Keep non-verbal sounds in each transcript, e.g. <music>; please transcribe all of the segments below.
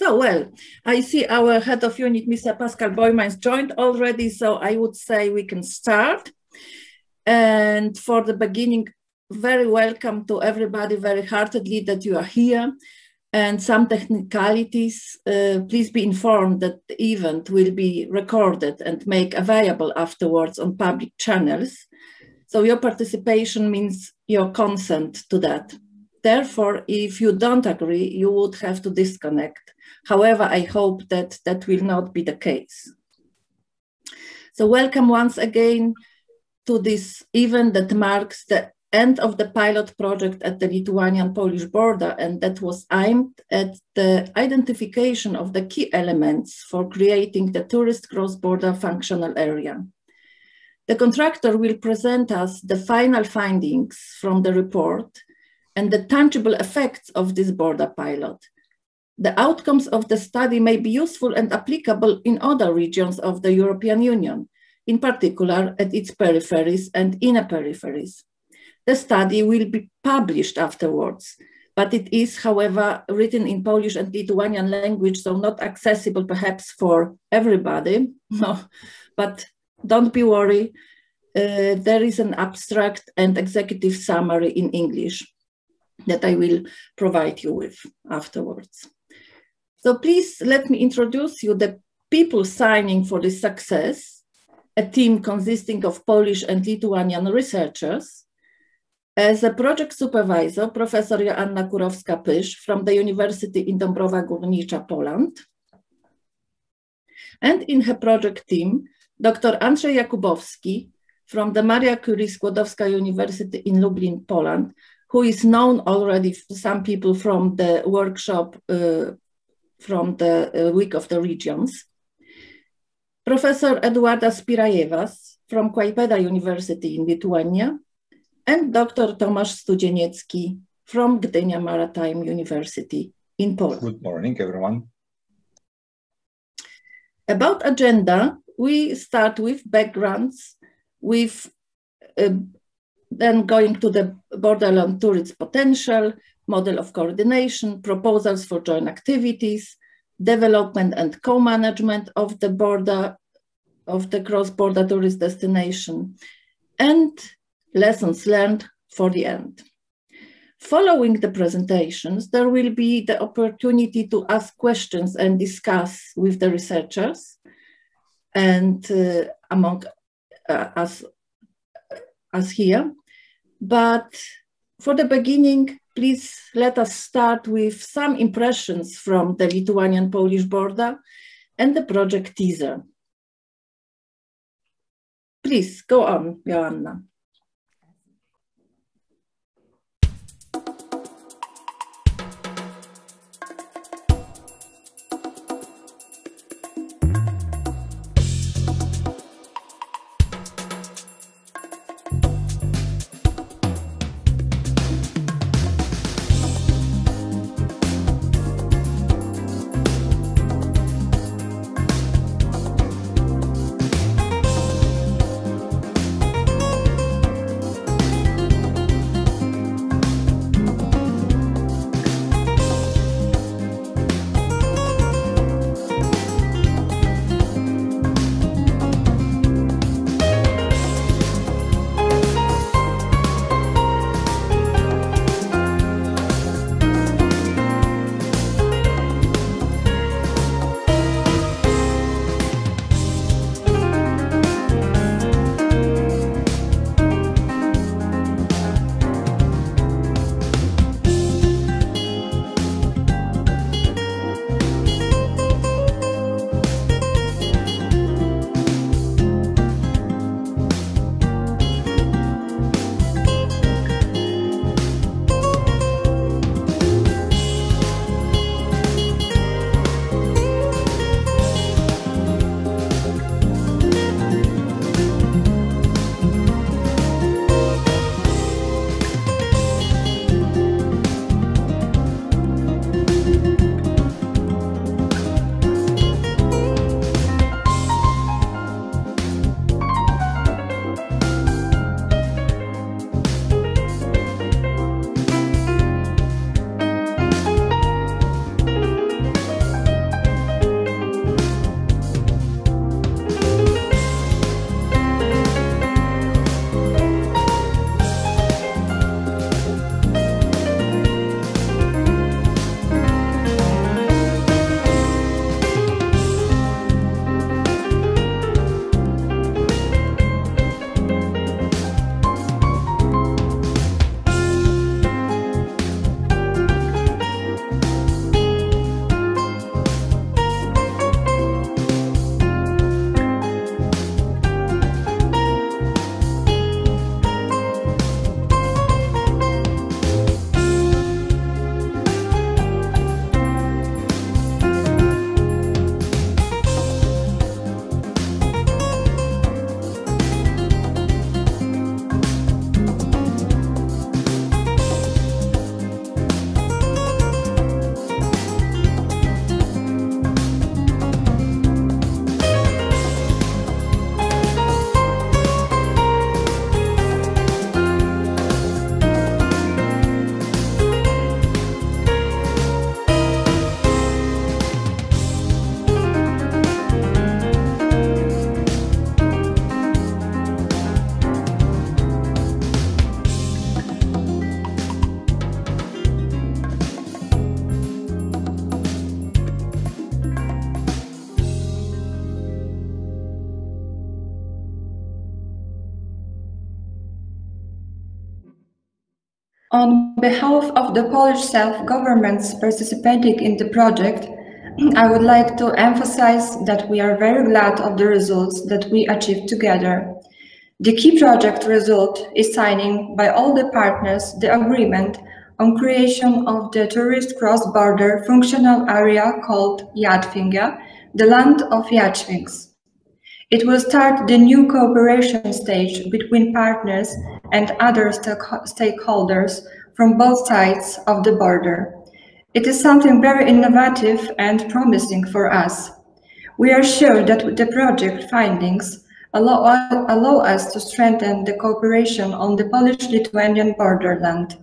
So, well, I see our head of unit, Mr. Pascal Boijmans, joined already, so I would say we can start. And for the beginning, very welcome to everybody, very heartedly that you are here. And some technicalities, uh, please be informed that the event will be recorded and made available afterwards on public channels. So your participation means your consent to that. Therefore, if you don't agree, you would have to disconnect. However, I hope that that will not be the case. So welcome once again to this event that marks the end of the pilot project at the Lithuanian-Polish border, and that was aimed at the identification of the key elements for creating the tourist cross-border functional area. The contractor will present us the final findings from the report and the tangible effects of this border pilot. The outcomes of the study may be useful and applicable in other regions of the European Union, in particular at its peripheries and inner peripheries. The study will be published afterwards, but it is, however, written in Polish and Lithuanian language, so not accessible perhaps for everybody. <laughs> No, but don't be worried. Uh, there is an abstract and executive summary in English that I will provide you with afterwards. So please let me introduce you the people signing for this success, a team consisting of Polish and Lithuanian researchers. As a project supervisor, Professor Joanna Kurowska-Pysz from the University in Dąbrowa Górnicza, Poland. And in her project team, Dr. Andrzej Jakubowski from the Maria Curie Skłodowska University in Lublin, Poland, who is known already some people from the workshop uh, from the uh, Week of the Regions. Professor Eduarda Spiriajevas from Klaipeda University in Lithuania, and Dr. Tomasz Studzieniecki from Gdynia Maritime University in Poland. Good morning, everyone. About agenda, we start with backgrounds, with uh, then going to the borderland tourist potential, model of coordination, proposals for joint activities, development and co-management of the border, of the cross-border tourist destination, and lessons learned for the end. Following the presentations, there will be the opportunity to ask questions and discuss with the researchers and uh, among uh, us, us here. But for the beginning, please let us start with some impressions from the Lithuanian-Polish border and the project teaser. Please go on, Joanna. The Polish self-governments participating in the project, I would like to emphasize that we are very glad of the results that we achieved together. The key project result is signing by all the partners the agreement on creation of the tourist cross-border functional area called Jadwiga, the land of Jadwigs. It will start the new cooperation stage between partners and other stakeholders from both sides of the border. It is something very innovative and promising for us. We are sure that the project findings allow, allow us to strengthen the cooperation on the Polish-Lithuanian borderland.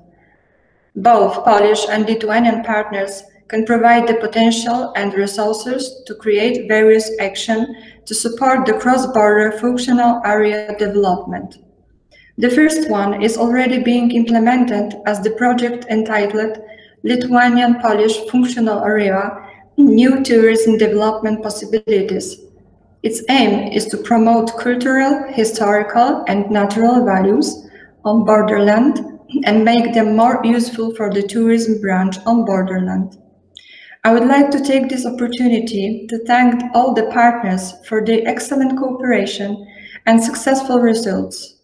Both Polish and Lithuanian partners can provide the potential and resources to create various action to support the cross-border functional area development. The first one is already being implemented as the project entitled Lithuanian-Polish Functional Area New Tourism Development Possibilities. Its aim is to promote cultural, historical, and natural values on borderland and make them more useful for the tourism branch on borderland. I would like to take this opportunity to thank all the partners for their excellent cooperation and successful results.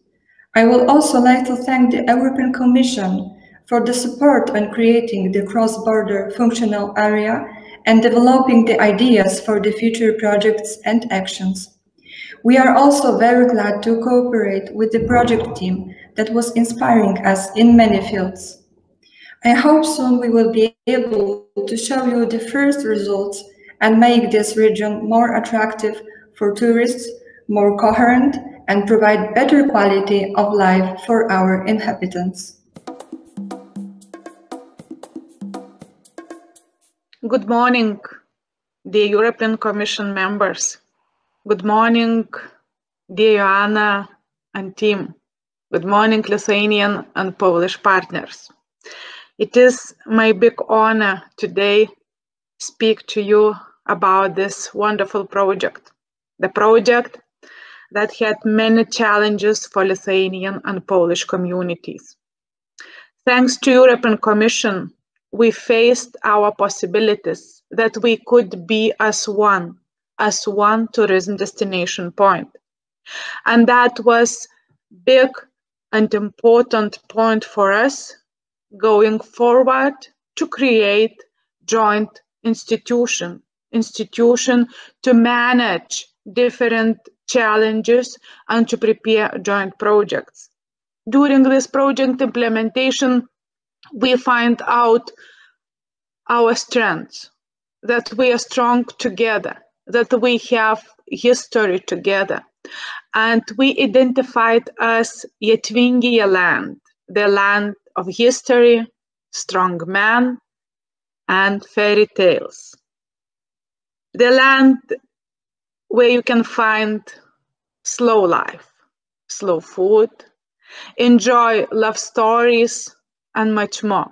I would also like to thank the European Commission for the support on creating the cross-border functional area and developing the ideas for the future projects and actions. We are also very glad to cooperate with the project team that was inspiring us in many fields. I hope soon we will be able to show you the first results and make this region more attractive for tourists, more coherent, and provide better quality of life for our inhabitants. Good morning, dear European Commission members. Good morning, dear Joanna and team. Good morning, Lithuanian and Polish partners. It is my big honor today to speak to you about this wonderful project. The project that had many challenges for Lithuanian and Polish communities. Thanks to European Commission, we faced our possibilities that we could be as one, as one tourism destination point. And that was big and important point for us going forward to create joint institution, institution to manage different challenges and to prepare joint projects. During this project implementation, we find out our strengths, that we are strong together, that we have history together. And we identified as Jadwiga land, the land of history, strong men, and fairy tales. The land where you can find slow life, slow food, enjoy love stories, and much more.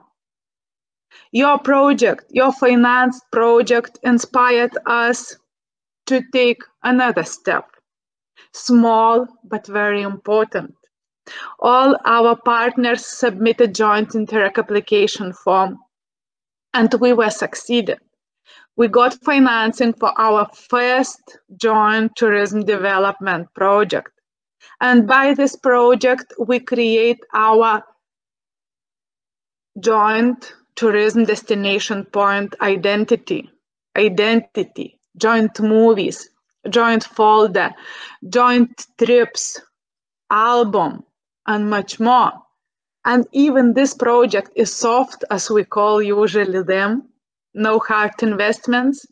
Your project, your finance project inspired us to take another step. Small, but very important. All our partners submitted joint Interreg application form and we were succeeded. We got financing for our first joint tourism development project. And by this project, we create our joint tourism destination point identity, identity, joint movies, joint folder, joint trips, album, and much more. And even this project is soft, as we call usually them, no hard investments.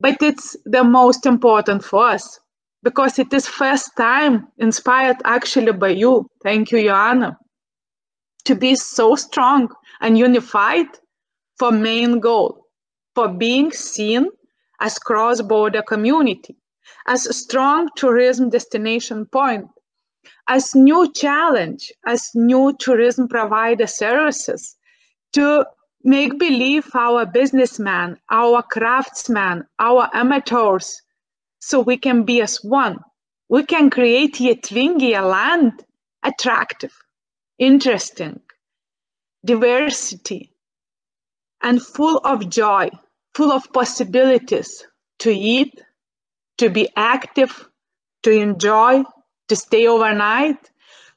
But it's the most important for us because it is first time inspired actually by you. Thank you, Joanna, to be so strong and unified for main goal, for being seen as cross-border community, as a strong tourism destination point, as new challenge, as new tourism provider services to make believe our businessmen, our craftsmen, our amateurs, so we can be as one. We can create Jadwiga land attractive, interesting, diversity, and full of joy, full of possibilities to eat, to be active, to enjoy, to stay overnight,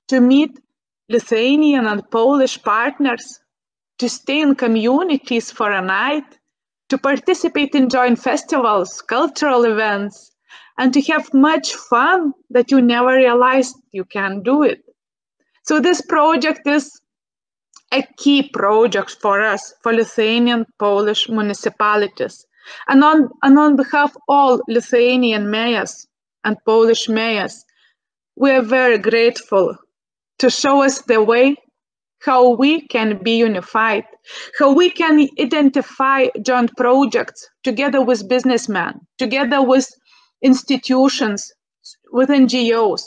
to meet Lithuanian and Polish partners, to stay in communities for a night, to participate in joint festivals, cultural events, and to have much fun that you never realized you can do it. So this project is a key project for us, for Lithuanian Polish municipalities. And on, and on behalf of all Lithuanian mayors and Polish mayors, we are very grateful to show us the way how we can be unified, how we can identify joint projects together with businessmen, together with institutions, with NGOs,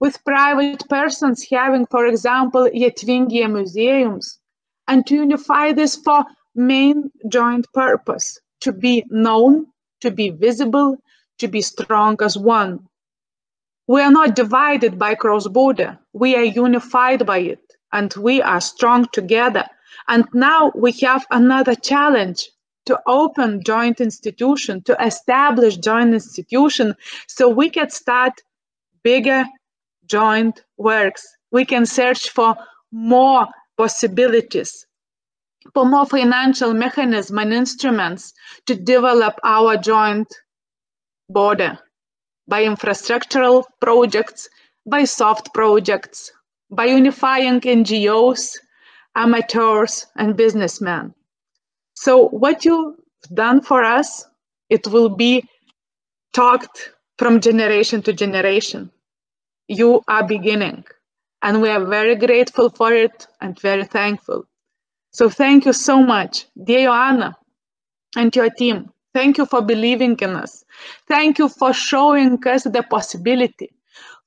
with private persons having, for example, Jotvingiai museums, and to unify this for main joint purpose, to be known, to be visible, to be strong as one. We are not divided by cross-border, we are unified by it, and we are strong together. And now we have another challenge to open joint institution, to establish joint institution, so we can start bigger joint works. We can search for more possibilities, for more financial mechanisms and instruments to develop our joint border by infrastructural projects, by soft projects, by unifying NGOs, amateurs, and businessmen. So what you've done for us, it will be talked from generation to generation. You are beginning, and we are very grateful for it and very thankful. So thank you so much, dear Joanna and your team. Thank you for believing in us. Thank you for showing us the possibility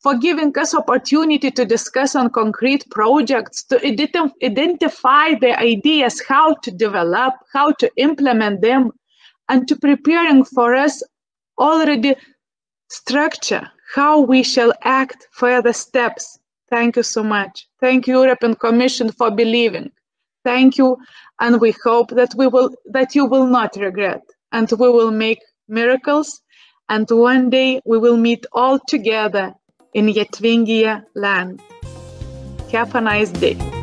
for giving us opportunity to discuss on concrete projects, to ident identify the ideas, how to develop, how to implement them, and to preparing for us already structure, how we shall act further steps. Thank you so much. Thank you, European Commission, for believing. Thank you, and we hope that we will that you will not regret, and we will make miracles, and one day we will meet all together in Jotvingiai land. Have a nice day.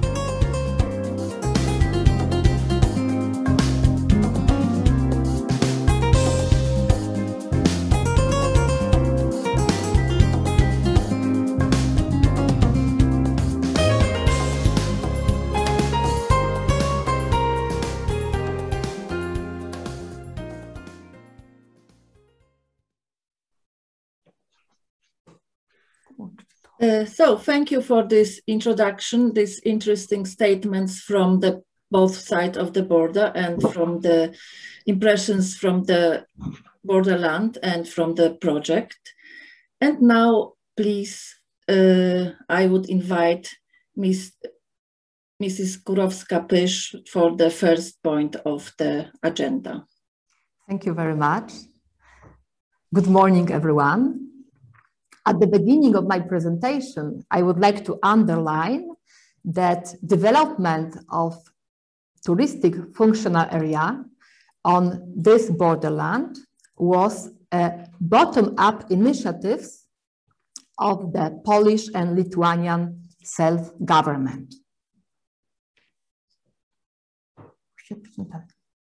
Uh, so thank you for this introduction, these interesting statements from the both sides of the border and from the impressions from the borderland and from the project. And now, please, uh, I would invite Ms. Mrs. Kurowska-Pysz for the first point of the agenda. Thank you very much. Good morning, everyone. At the beginning of my presentation, I would like to underline that development of touristic functional area on this borderland was a bottom-up initiative of the Polish and Lithuanian self-government.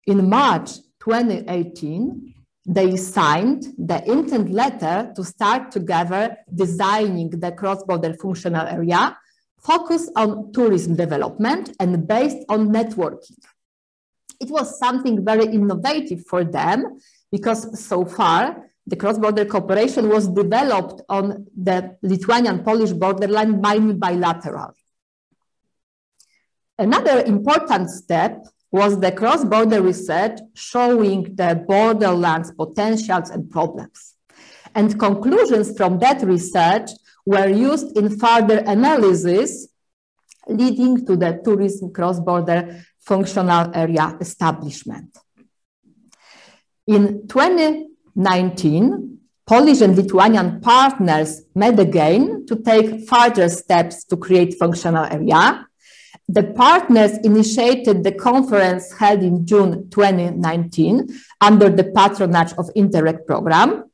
In March 2018, they signed the intent letter to start together designing the cross-border functional area focused on tourism development and based on networking. It was something very innovative for them because so far the cross-border cooperation was developed on the Lithuanian-Polish borderline mainly bilateral. Another important step was the cross-border research showing the borderlands potentials and problems. And conclusions from that research were used in further analysis leading to the tourism cross-border functional area establishment. In 2019, Polish and Lithuanian partners met again to take further steps to create functional area the partners initiated the conference held in June 2019 under the patronage of Interreg program.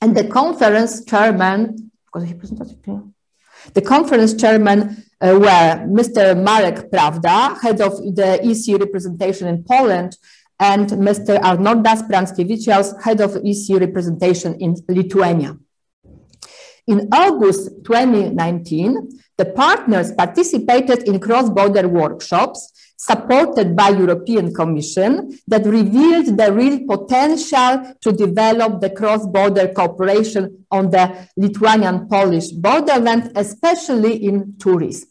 And the conference chairman, the conference chairman uh, were Mr. Marek Prawda, head of the EC representation in Poland, and Mr. Arnoldas Pranckevičius, head of EC representation in Lithuania. In August 2019, the partners participated in cross-border workshops supported by European Commission that revealed the real potential to develop the cross-border cooperation on the Lithuanian-Polish borderland, especially in tourism.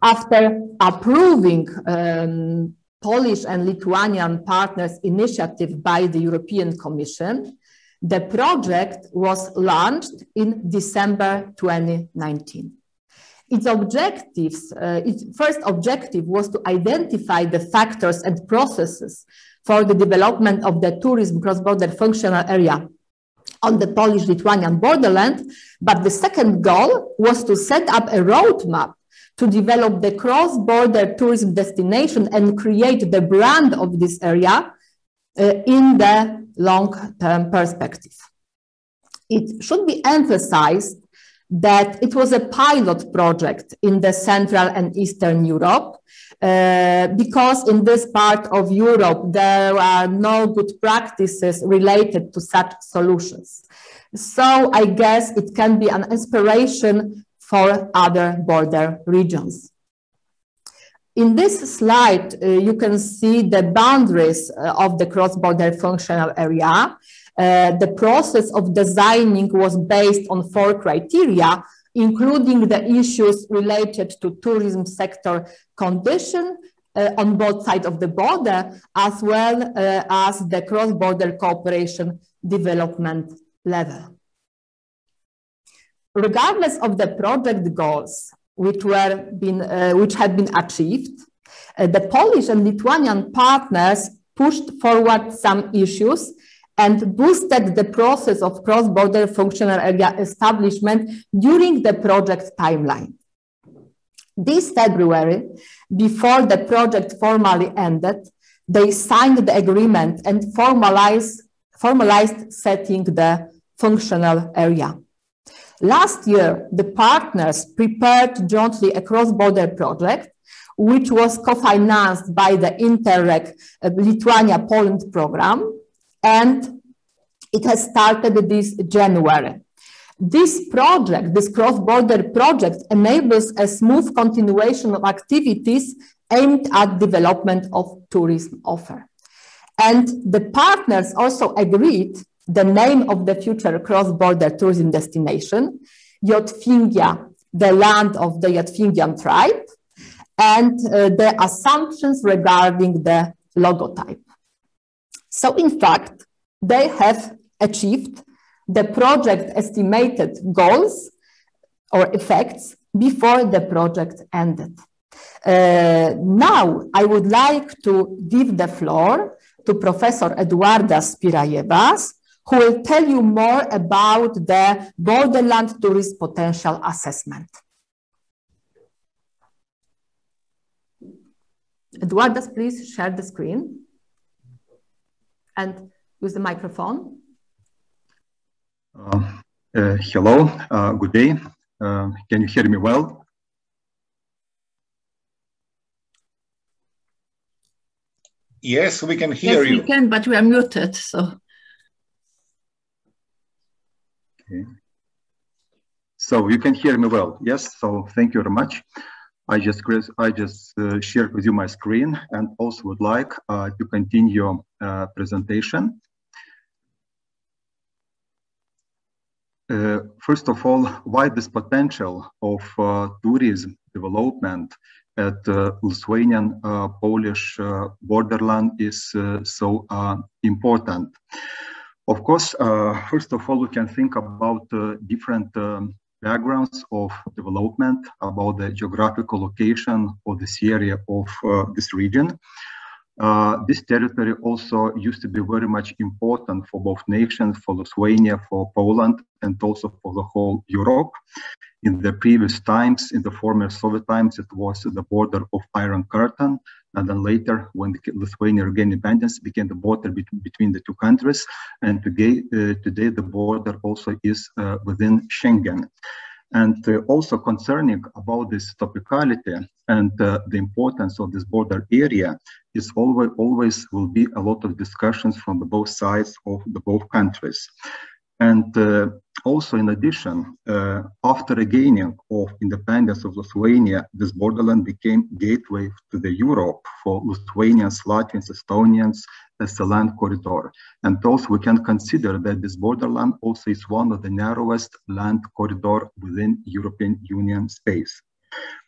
After approving um, Polish and Lithuanian partners initiative by the European Commission, the project was launched in December 2019. Its objectives, uh, its first objective was to identify the factors and processes for the development of the tourism cross-border functional area on the Polish-Lithuanian borderland. But the second goal was to set up a roadmap to develop the cross-border tourism destination and create the brand of this area uh, in the long-term perspective. It should be emphasized that it was a pilot project in the Central and Eastern Europe, uh, because in this part of Europe, there are no good practices related to such solutions. So I guess it can be an inspiration for other border regions. In this slide, uh, you can see the boundaries uh, of the cross-border functional area. Uh, the process of designing was based on four criteria, including the issues related to tourism sector condition uh, on both sides of the border, as well uh, as the cross-border cooperation development level. Regardless of the project goals, which were been, uh, which had been achieved. Uh, the Polish and Lithuanian partners pushed forward some issues and boosted the process of cross-border functional area establishment during the project timeline. This February, before the project formally ended, they signed the agreement and formalized, formalized setting the functional area. Last year, the partners prepared jointly a cross-border project, which was co-financed by the Interreg uh, Lithuania-Poland program, and it has started this January. This project, this cross-border project, enables a smooth continuation of activities aimed at development of tourism offer. And the partners also agreed the name of the future cross-border tourism destination, Jotvingia, the land of the Jotvingian tribe, and uh, the assumptions regarding the logotype. So in fact, they have achieved the project estimated goals or effects before the project ended. Uh, now, I would like to give the floor to Professor Eduarda Spiriajevas, who will tell you more about the borderland tourist potential assessment. Eduardas, please share the screen and use the microphone. Uh, uh, hello, uh, good day. Uh, can you hear me well? Yes, we can hear yes, you. we can, but we are muted, so. Okay. So you can hear me well, yes? So thank you very much. I just I just uh, shared with you my screen and also would like uh, to continue uh, presentation. Uh, first of all, why this potential of uh, tourism development at uh, Lithuanian Polish borderland is so important. Of course, uh, first of all, we can think about uh, different um, backgrounds of development, about the geographical location of this area of uh, this region. Uh, this territory also used to be very much important for both nations, for Lithuania, for Poland, and also for the whole Europe. In the previous times, in the former Soviet times, it was the border of Iron Curtain. And then later, when Lithuania regained independence, became the border be between the two countries. And today, uh, today the border also is uh, within Schengen. And uh, also concerning about this topicality and uh, the importance of this border area is always, always will be a lot of discussions from the both sides of the both countries. And uh, also, in addition, uh, after regaining of independence of Lithuania, this borderland became gateway to the Europe for Lithuanians, Latvians, Estonians as a land corridor. And also, we can consider that this borderland also is one of the narrowest land corridor within European Union space.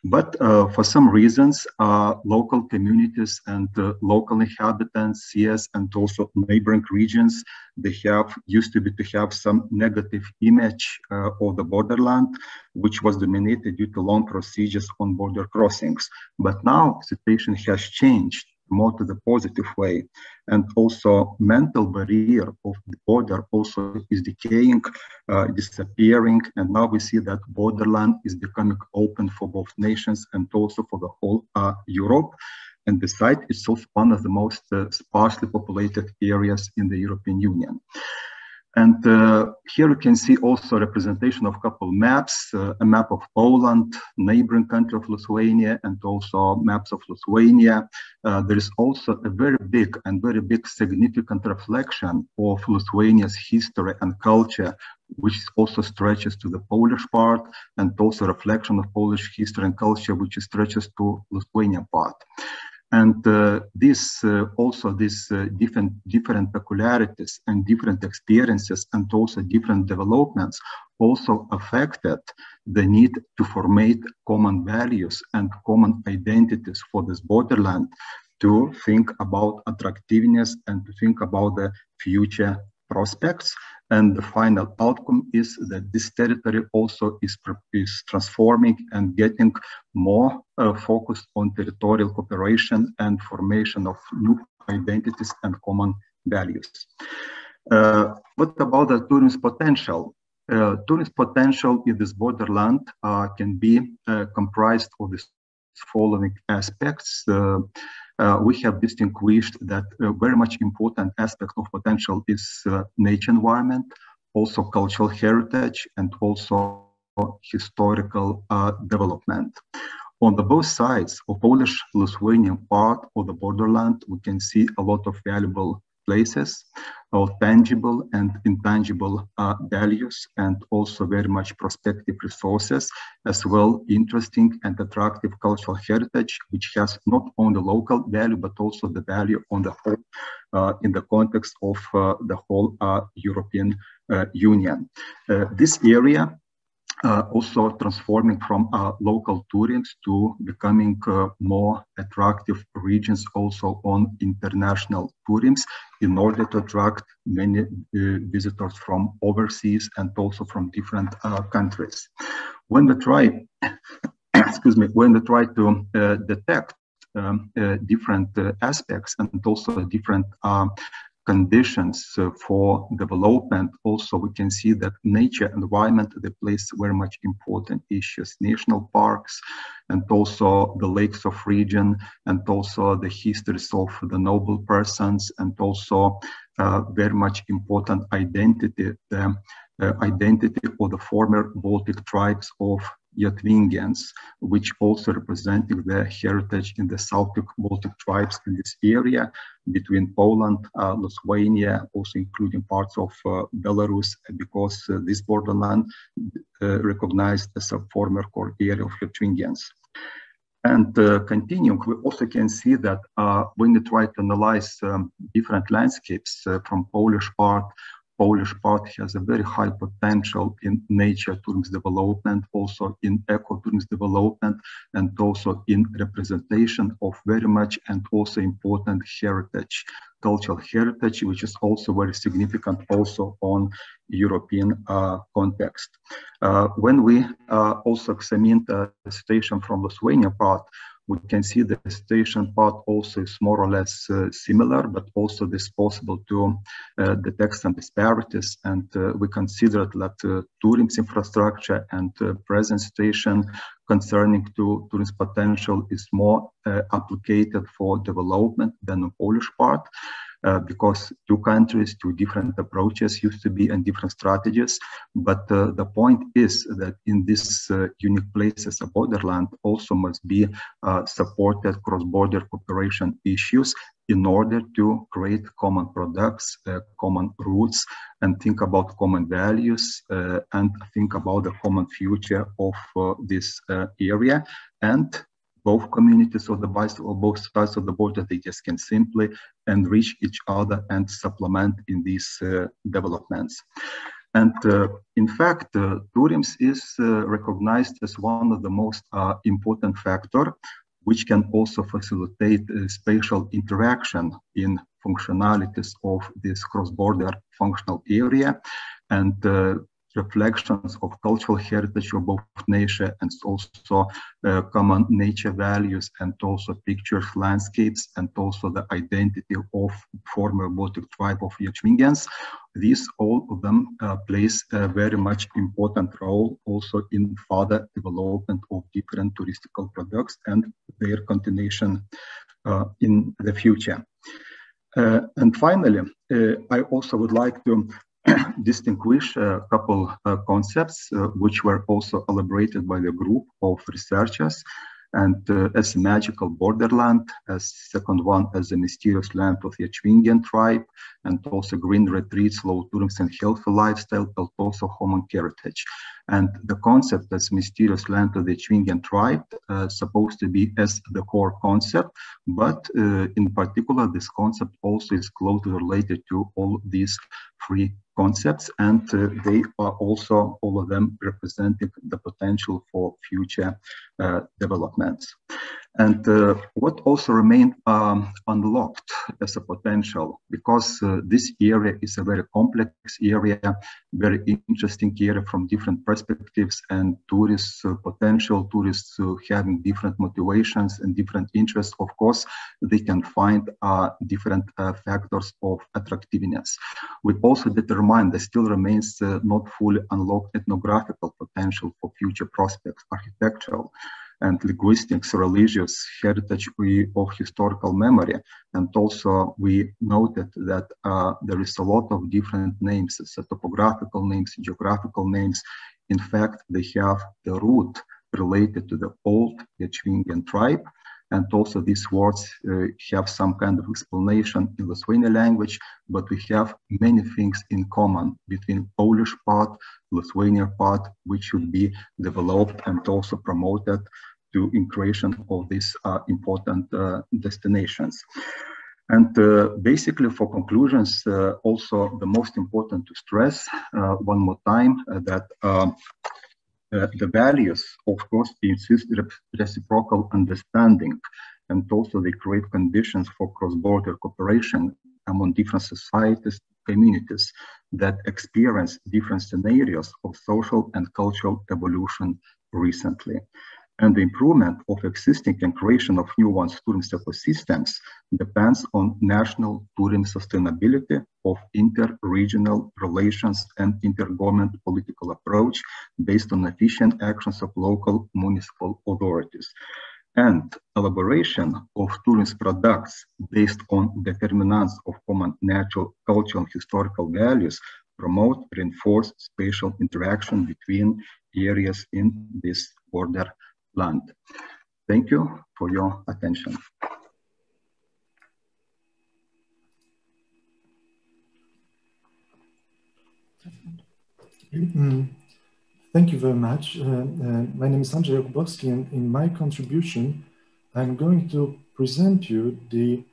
But uh, for some reasons, uh, local communities and uh, local inhabitants, yes, and also neighboring regions, they have used to be to have some negative image of the borderland, which was dominated due to long procedures on border crossings. But now the situation has changed more to the positive way. And also mental barrier of the border also is decaying, uh, disappearing. And now we see that borderland is becoming open for both nations and also for the whole uh, Europe. And besides, it's also one of the most uh, sparsely populated areas in the European Union. And uh, here you can see also representation of a couple maps, uh, a map of Poland, neighboring country of Lithuania, and also maps of Lithuania. Uh, there is also a very big and very big significant reflection of Lithuania's history and culture, which also stretches to the Polish part, and also reflection of Polish history and culture, which stretches to Lithuanian part. And uh, this uh, also these uh, different different peculiarities and different experiences and also different developments also affected the need to formate common values and common identities for this borderland to think about attractiveness and to think about the future prospects and the final outcome is that this territory also is, is transforming and getting more uh, focused on territorial cooperation and formation of new identities and common values. Uh, what about the tourism potential? Uh, tourism potential in this borderland uh, can be uh, comprised of the following aspects. Uh, uh, we have distinguished that a very much important aspect of potential is uh, nature environment, also cultural heritage, and also historical uh, development. On the both sides of Polish-Lithuanian part of the borderland, we can see a lot of valuable places of tangible and intangible uh, values and also very much prospective resources as well interesting and attractive cultural heritage which has not only local value but also the value on the whole uh, in the context of uh, the whole uh, European uh, Union. Uh, this area uh, also transforming from uh, local tourists to becoming uh, more attractive regions also on international tourists in order to attract many uh, visitors from overseas and also from different uh, countries. When we try, <coughs> excuse me, when we try to uh, detect um, different aspects and also different conditions uh, for development, also we can see that nature and environment they plays very much important issues. National parks and also the lakes of region and also the histories of the noble persons and also uh, very much important identity, the uh, identity of the former Baltic tribes of Jotvingians, which also representing the heritage in the Celtic Baltic tribes in this area between Poland, uh, Lithuania, also including parts of uh, Belarus, because uh, this borderland uh, recognized as a former core area of Jotvingians. And uh, continuing, we also can see that uh, when we try to analyze um, different landscapes from Polish part Polish part has a very high potential in nature tourism development, also in ecotourism development, and also in representation of very much and also important heritage cultural heritage, which is also very significant also on European uh, context. Uh, when we uh, also examine the situation from the Lithuania part, we can see the station part also is more or less uh, similar, but also it is possible to uh, detect some disparities. And uh, we considered that uh, tourism infrastructure and uh, present station concerning to tourism potential is more uh, applicated for development than the Polish part. Uh, because two countries, two different approaches used to be and different strategies. But uh, the point is that in this uh, unique places, a borderland also must be uh, supported cross-border cooperation issues in order to create common products, uh, common roots, and think about common values and think about the common future of this area. And both communities of the or both sides of the border, they just can simply enrich each other and supplement in these uh, developments. And uh, in fact, uh, is uh, recognized as one of the most uh, important factor, which can also facilitate uh, spatial interaction in functionalities of this cross-border functional area. And reflections of cultural heritage of both nation and also uh, common nature values and also pictures, landscapes, and also the identity of former Baltic tribe of Yachvingians. These all of them uh, plays a very much important role also in further development of different touristical products and their continuation uh, in the future. Uh, and finally, uh, I also would like to distinguish a couple uh, concepts uh, which were also elaborated by the group of researchers and uh, as a magical borderland, as second one as the mysterious land of the Yachvingian tribe, and also green retreats, low tourism and healthy lifestyle, but also common heritage. And the concept as mysterious land of the Yachvingian tribe uh, supposed to be as the core concept, but uh, in particular, this concept also is closely related to all these three concepts and uh, they are also all of them representing the potential for future uh, developments. And uh, what also remained um, unlocked as a potential, because uh, this area is a very complex area, very interesting area from different perspectives, and tourists, uh, potential tourists uh, having different motivations and different interests, of course, they can find uh, different uh, factors of attractiveness. We also determined there still remains not fully unlocked ethnographical potential for future prospects, architectural and linguistics, religious heritage of historical memory. And also we noted that uh, there is a lot of different names, so topographical names, geographical names. In fact, they have the root related to the old Yachvingian tribe. And also these words uh, have some kind of explanation in Lithuanian language, but we have many things in common between Polish part, Lithuanian part, which should be developed and also promoted to in creation of these uh, important uh, destinations. And uh, basically for conclusions, uh, also the most important to stress uh, one more time uh, that the values, of course, insist reciprocal understanding and also they create conditions for cross-border cooperation among different societies, communities that experience different scenarios of social and cultural evolution recently and the improvement of existing and creation of new ones tourism ecosystems depends on national tourism sustainability of inter-regional relations and intergovernment political approach based on efficient actions of local municipal authorities. And elaboration of tourism products based on determinants of common natural, cultural, and historical values promote, reinforce spatial interaction between areas in this border land. Thank you for your attention. Mm, thank you very much. Uh, uh, my name is Andrzej Jakubowski, and in my contribution, I'm going to present you the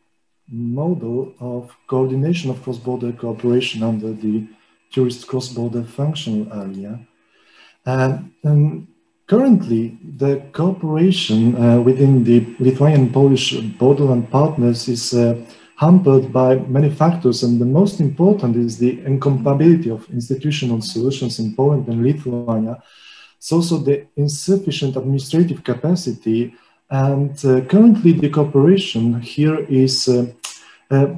model of coordination of cross-border cooperation under the tourist cross-border functional area. and Currently, the cooperation uh, within the Lithuanian Polish borderland partners is uh, hampered by many factors, and the most important is the incompatibility of institutional solutions in Poland and Lithuania. It's also the insufficient administrative capacity, and uh, currently the cooperation here is uh, uh,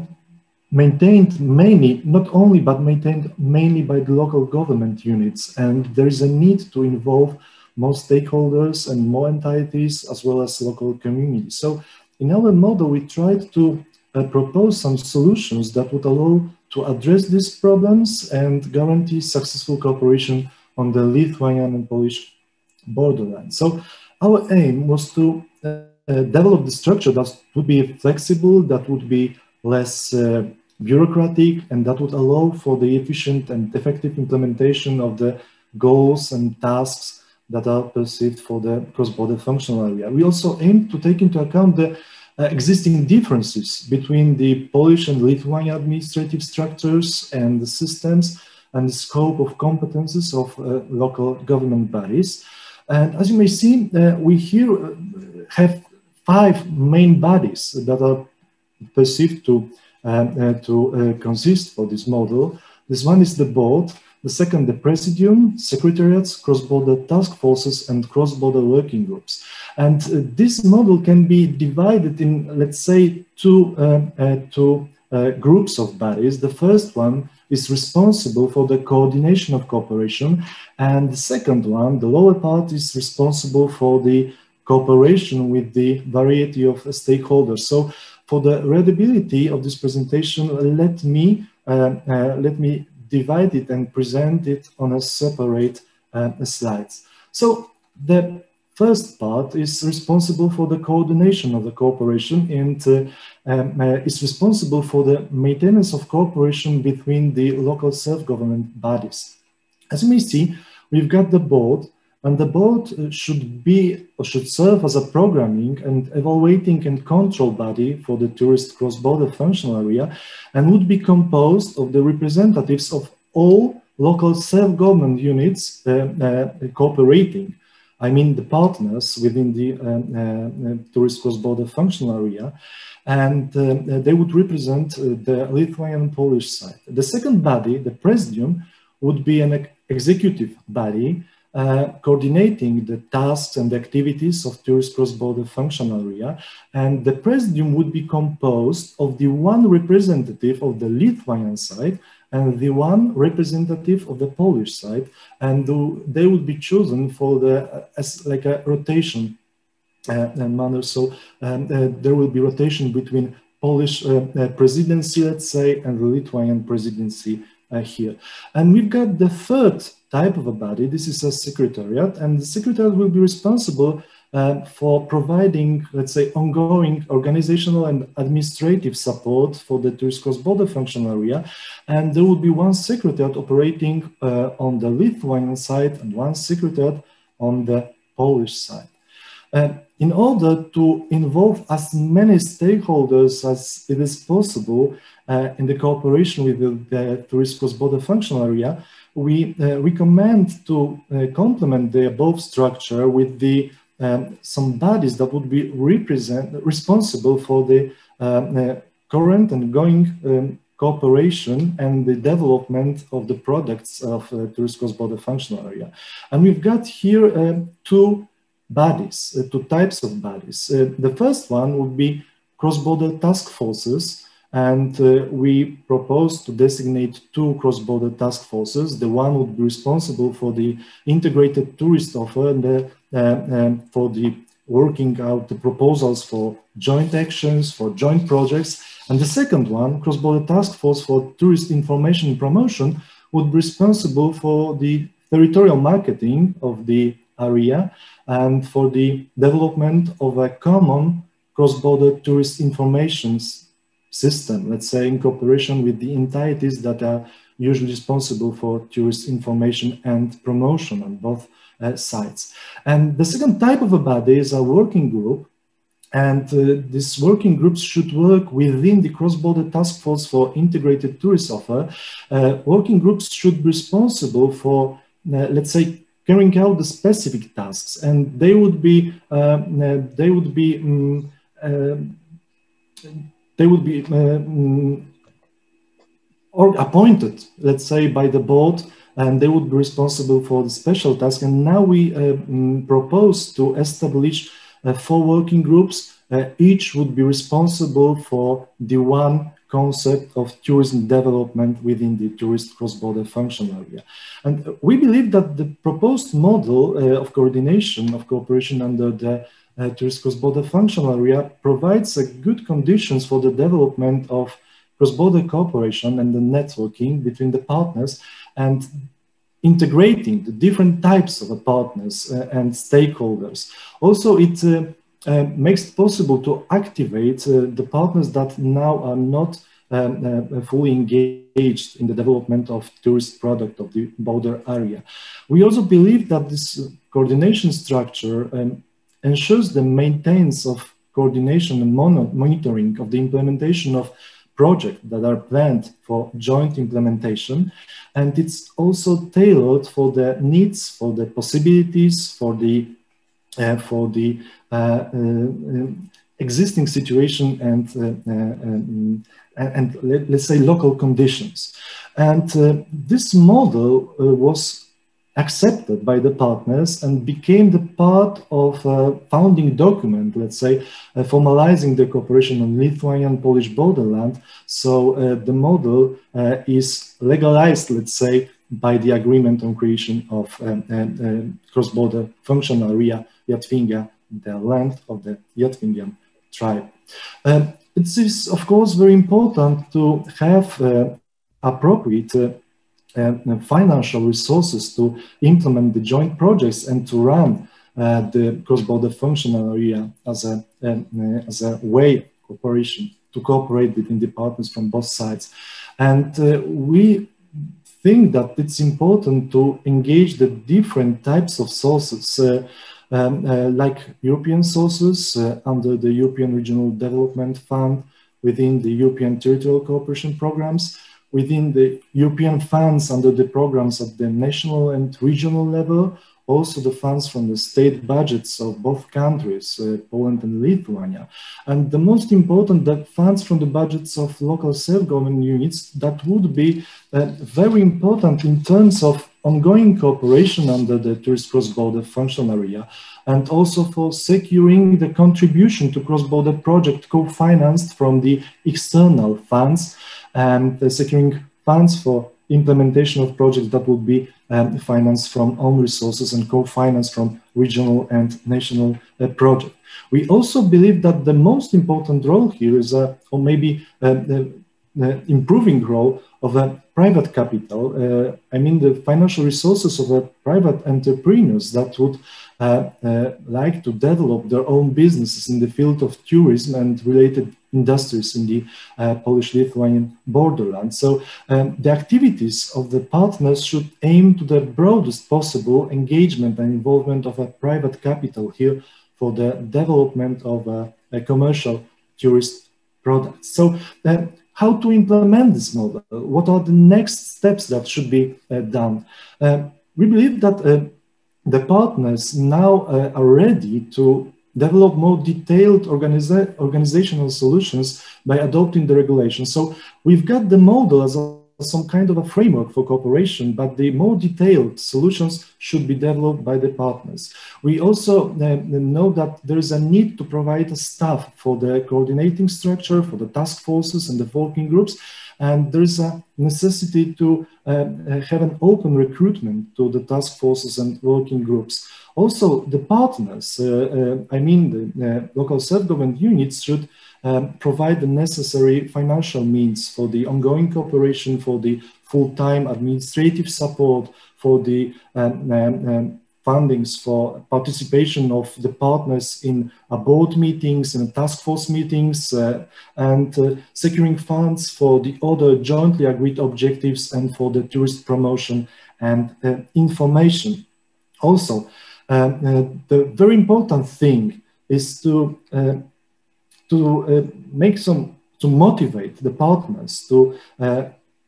maintained mainly, not only, but maintained mainly by the local government units, and there is a need to involve more stakeholders and more entities as well as local communities. So in our model, we tried to uh, propose some solutions that would allow to address these problems and guarantee successful cooperation on the Lithuanian and Polish borderline. So our aim was to uh, uh, develop the structure that would be flexible, that would be less uh, bureaucratic, and that would allow for the efficient and effective implementation of the goals and tasks that are perceived for the cross-border functional area. We also aim to take into account the uh, existing differences between the Polish and Lithuanian administrative structures and the systems and the scope of competences of uh, local government bodies. And as you may see, uh, we here uh, have five main bodies that are perceived to, um, uh, to uh, consist for this model. This one is the board, the second, the Presidium, Secretariats, cross-border task forces, and cross-border working groups. And uh, this model can be divided in, let's say, two, um, uh, two uh, groups of bodies. The first one is responsible for the coordination of cooperation, and the second one, the lower part, is responsible for the cooperation with the variety of stakeholders. So for the readability of this presentation, let me, uh, uh, let me divide it and present it on a separate uh, slides. So the first part is responsible for the coordination of the cooperation and uh, um, uh, is responsible for the maintenance of cooperation between the local self-government bodies. As you may see, we've got the board and the board uh, should be or should serve as a programming and evaluating and control body for the tourist cross-border functional area and would be composed of the representatives of all local self-government units uh, uh, cooperating. I mean the partners within the um, uh, tourist cross-border functional area and they would represent the Lithuanian and Polish side. The second body, the presidium, would be an executive body uh, coordinating the tasks and activities of tourist cross-border functional area. And the presidium would be composed of the one representative of the Lithuanian side and the one representative of the Polish side. And they would be chosen for the, uh, as like a rotation uh, manner. So um, uh, there will be rotation between Polish uh, uh, presidency, let's say, and the Lithuanian presidency here. And we've got the third type of a body. This is a secretariat, and the secretariat will be responsible uh, for providing, let's say, ongoing organizational and administrative support for the tourist cross-border function area. And there will be one secretariat operating uh, on the Lithuanian side and one secretariat on the Polish side. And in order to involve as many stakeholders as it is possible uh, in the cooperation with the, the tourist cross-border functional area, we uh, recommend to uh, complement the above structure with the um, some bodies that would be represent responsible for the um, uh, current and going um, cooperation and the development of the products of uh, tourist cross-border functional area. And we've got here two bodies, uh, two types of bodies. Uh, the first one would be cross-border task forces and uh, we propose to designate two cross-border task forces. The one would be responsible for the integrated tourist offer and the, uh, um, for the working out the proposals for joint actions, for joint projects. And the second one, cross-border task force for tourist information promotion, would be responsible for the territorial marketing of the area and for the development of a common cross-border tourist informations system, let's say in cooperation with the entities that are usually responsible for tourist information and promotion on both uh, sides. And the second type of a body is a working group. And uh, these working groups should work within the cross-border task force for integrated tourist offer. Uh, working groups should be responsible for, uh, let's say, carrying out the specific tasks, and they would be uh, uh, they would be um, they would be mm, or appointed, let's say, by the board, and they would be responsible for the special task. And now we mm, propose to establish four working groups. each would be responsible for the one concept of tourism development within the tourist cross-border function area. And we believe that the proposed model uh, of coordination of cooperation under the tourist cross-border functional area provides good conditions for the development of cross-border cooperation and the networking between the partners and integrating the different types of partners uh, and stakeholders. Also, it uh, uh, makes it possible to activate uh, the partners that now are not um, uh, fully engaged in the development of tourist product of the border area. We also believe that this coordination structure um, ensures the maintenance of coordination and monitoring of the implementation of projects that are planned for joint implementation. And it's also tailored for the needs, for the possibilities, for the, uh, for the uh, uh, existing situation and, uh, um, and, let, us say local conditions. And this model was accepted by the partners and became the part of a founding document, let's say, uh, formalizing the cooperation on Lithuanian-Polish borderland. So uh, the model uh, is legalized, let's say, by the agreement on creation of um, um, cross-border functional area Jatvinga the land of the Jatvingian tribe. Um, it is, of course, very important to have uh, appropriate uh, financial resources to implement the joint projects and to run uh, the cross-border functional area as a, um, uh, as a way cooperation to cooperate between departments from both sides. And uh, we think that it's important to engage the different types of sources um, uh, like European sources uh, under the European Regional Development Fund, within the European Territorial Cooperation Programs, within the European funds under the programs at the national and regional level, also the funds from the state budgets of both countries, uh, Poland and Lithuania. And the most important, the funds from the budgets of local self-government units that would be uh, very important in terms of ongoing cooperation under the tourist cross-border functional area and also for securing the contribution to cross-border project co-financed from the external funds and uh, securing funds for implementation of projects that will be um, financed from own resources and co-financed from regional and national uh, projects. We also believe that the most important role here is, uh, or maybe uh, improving role of a private capital. Uh, I mean the financial resources of a private entrepreneurs that would uh, uh, like to develop their own businesses in the field of tourism and related industries in the uh, Polish-Lithuanian borderland. So um, the activities of the partners should aim to the broadest possible engagement and involvement of a private capital here for the development of a, a commercial tourist product. So uh, how to implement this model? What are the next steps that should be uh, done? Uh, we believe that the partners now uh, are ready to develop more detailed organiza organizational solutions by adopting the regulation. So we've got the model as a, some kind of a framework for cooperation, but the more detailed solutions should be developed by the partners. We also uh, know that there is a need to provide a staff for the coordinating structure, for the task forces and the working groups, and there is a necessity to uh, uh, have an open recruitment to the task forces and working groups. Also, the partners, uh, I mean the local self-government units should um, provide the necessary financial means for the ongoing cooperation, for the full-time administrative support, for the um, um, um fundings for participation of the partners in board meetings and task force meetings uh, and uh, securing funds for the other jointly agreed objectives and for the tourist promotion and uh, information. Also, uh, uh, the very important thing is to, uh, to make some, to motivate the partners to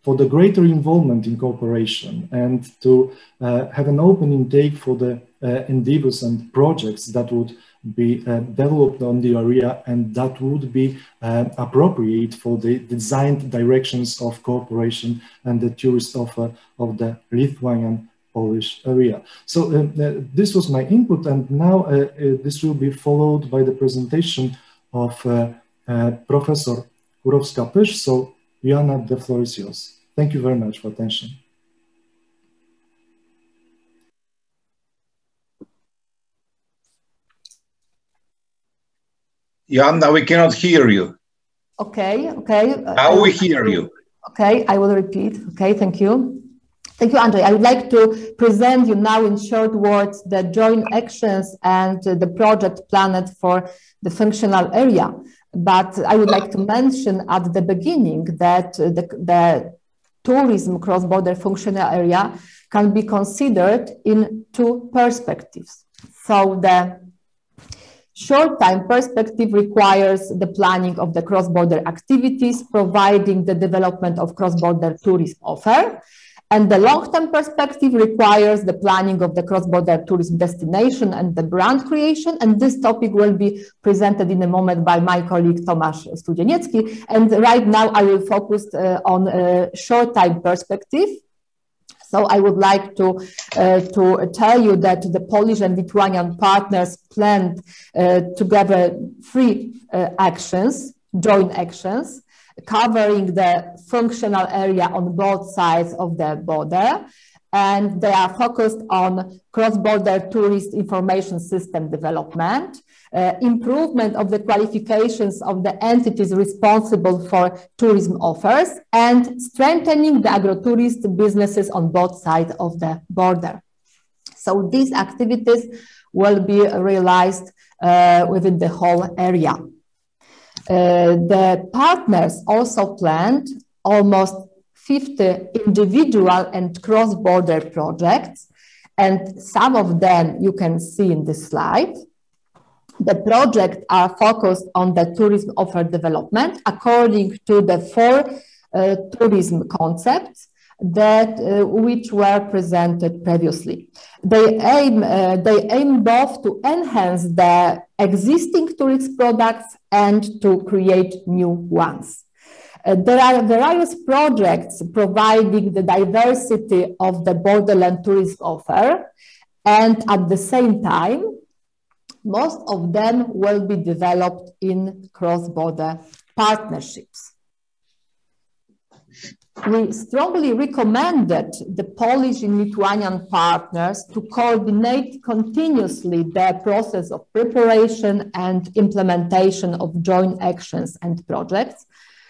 for the greater involvement in cooperation and to uh, have an open intake for the uh, endeavors and projects that would be uh, developed on the area and that would be uh, appropriate for the designed directions of cooperation and the tourist offer of the Lithuanian Polish area. So uh, uh, this was my input and now uh, this will be followed by the presentation of uh, uh, Professor Kurowska-Pysz. So Joanna, the floor is yours. Thank you very much for attention. Joanna, we cannot hear you. Okay, okay. Now we hear you. Okay, I will repeat. Okay, thank you. Thank you, Andre. I would like to present you now in short words the joint actions and the project planned for the functional area. But I would like to mention at the beginning that the, the tourism cross-border functional area can be considered in two perspectives. So the Short-time perspective requires the planning of the cross-border activities, providing the development of cross-border tourism offer. And the long-term perspective requires the planning of the cross-border tourism destination and the brand creation. And this topic will be presented in a moment by my colleague Tomasz Studzieniecki. And right now I will focus uh, on a short-time perspective. So I would like to, uh, to tell you that the Polish and Lithuanian partners planned uh, together three uh, actions, joint actions, covering the functional area on both sides of the border. And they are focused on cross-border tourist information system development, uh, improvement of the qualifications of the entities responsible for tourism offers, and strengthening the agrotourist businesses on both sides of the border. So these activities will be realized uh, within the whole area. Uh, the partners also planned almost 50 individual and cross-border projects, and some of them you can see in this slide. The projects are focused on the tourism offer development according to the four uh, tourism concepts that uh, which were presented previously. They aim, uh, they aim both to enhance the existing tourist products and to create new ones. Uh, there are various projects providing the diversity of the borderland tourism offer, and at the same time, most of them will be developed in cross-border partnerships. We strongly recommended the Polish and Lithuanian partners to coordinate continuously the process of preparation and implementation of joint actions and projects.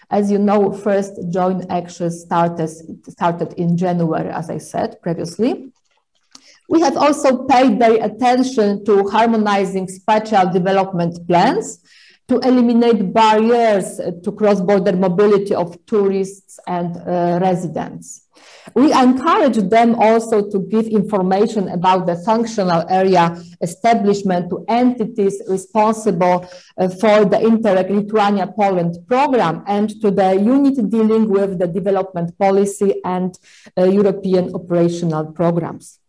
As you know, first joint actions started, started in January, as I said previously. We have also paid their attention to harmonizing spatial development plans to eliminate barriers to cross-border mobility of tourists and uh, residents. We encourage them also to give information about the functional area establishment to entities responsible uh, for the Interreg Lithuania-Poland program and to the unit dealing with the development policy and uh, European operational programs.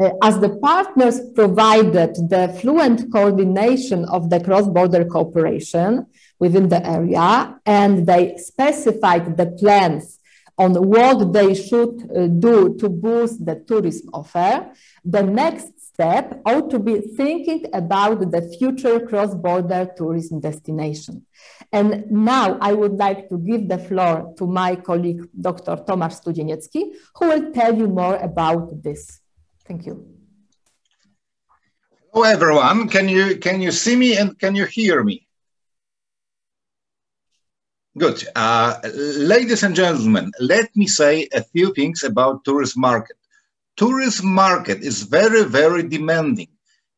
Uh, as the partners provided the fluent coordination of the cross-border cooperation within the area and they specified the plans on what they should uh, do to boost the tourism offer, the next step ought to be thinking about the future cross-border tourism destination. And now I would like to give the floor to my colleague, Dr. Tomasz Studzieniecki, who will tell you more about this. Thank you. Hello, everyone. Can you can you see me and can you hear me? Good. Uh, ladies and gentlemen, let me say a few things about tourism market. Tourism market is very, very demanding.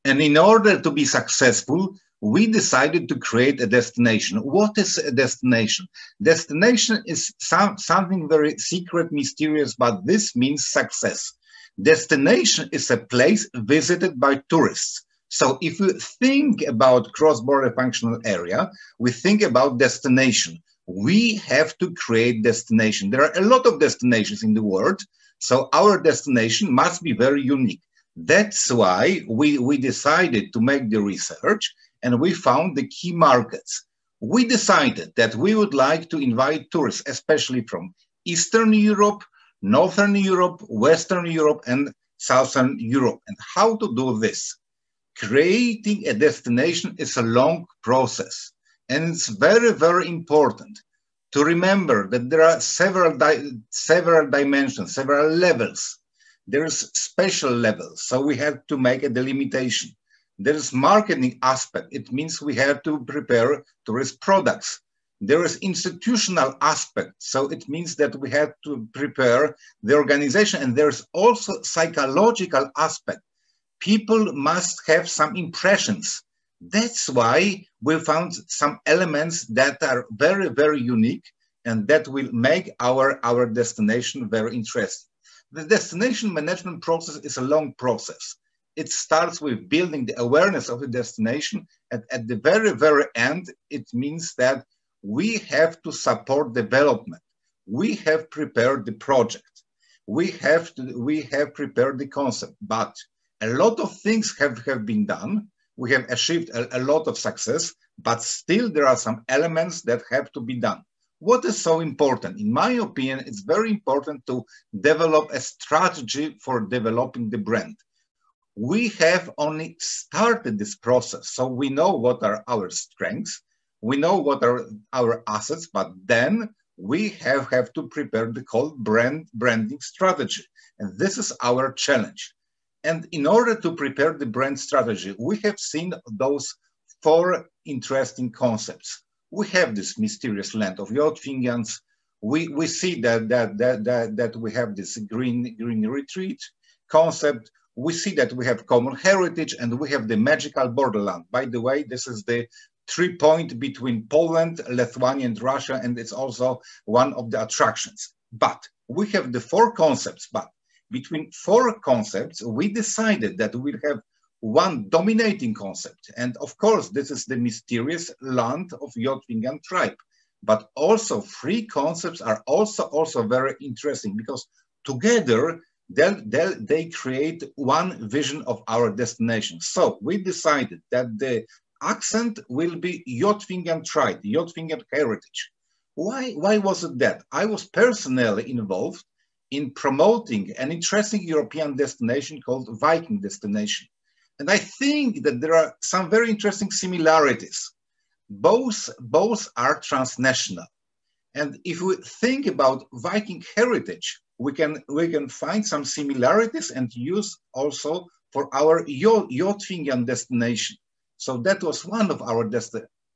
And in order to be successful, we decided to create a destination. What is a destination? Destination is some, something very secret, mysterious, but this means success. Destination is a place visited by tourists. So if we think about cross-border functional area, we think about destination. We have to create destination. There are a lot of destinations in the world, so our destination must be very unique. That's why we, we decided to make the research and we found the key markets. We decided that we would like to invite tourists, especially from Eastern Europe, Northern Europe, Western Europe, and Southern Europe. And how to do this? Creating a destination is a long process. And it's very, very important to remember that there are several, di several dimensions, several levels. There's special levels, so we have to make a delimitation. There's marketing aspect. It means we have to prepare tourist products. There is institutional aspect. So it means that we have to prepare the organization. And there's also psychological aspect. People must have some impressions. That's why we found some elements that are very, very unique and that will make our, our destination very interesting. The destination management process is a long process it starts with building the awareness of the destination. And at the very, very end, it means that we have to support development. We have prepared the project. We have to, we have prepared the concept, but a lot of things have, have been done. We have achieved a, a lot of success, but still there are some elements that have to be done. What is so important? In my opinion, it's very important to develop a strategy for developing the brand we have only started this process. So we know what are our strengths, we know what are our assets, but then we have, have to prepare the whole brand branding strategy. And this is our challenge. And in order to prepare the brand strategy, we have seen those four interesting concepts. We have this mysterious land of Jotvingians. We, we see that, that, that, that, that we have this green, green retreat concept we see that we have common heritage and we have the magical borderland. By the way, this is the three point between Poland, Lithuania, and Russia, and it's also one of the attractions. But we have the four concepts, but between four concepts, we decided that we will have one dominating concept. And of course, this is the mysterious land of Jotvingan tribe. But also three concepts are also, also very interesting because together then they create one vision of our destination. So we decided that the accent will be Jotvingan tribe, Jotvingan heritage. Why, why was it that? I was personally involved in promoting an interesting European destination called Viking destination. And I think that there are some very interesting similarities. Both, both are transnational. And if we think about Viking heritage, we can we can find some similarities and use also for our Jotvingan destination. So that was one of our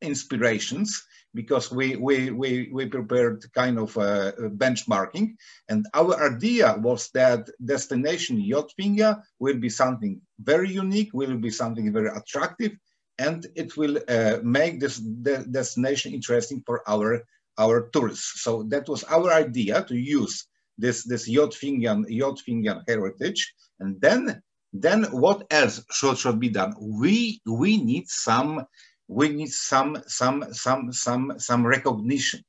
inspirations because we, we, we, we prepared kind of uh, benchmarking. And our idea was that destination Jotvinga will be something very unique, will be something very attractive, and it will uh, make this de destination interesting for our, our tourists. So that was our idea to use this this Jotvingan Jotvingan heritage, and then then what else should should be done? We we need some we need some some some some some recognition.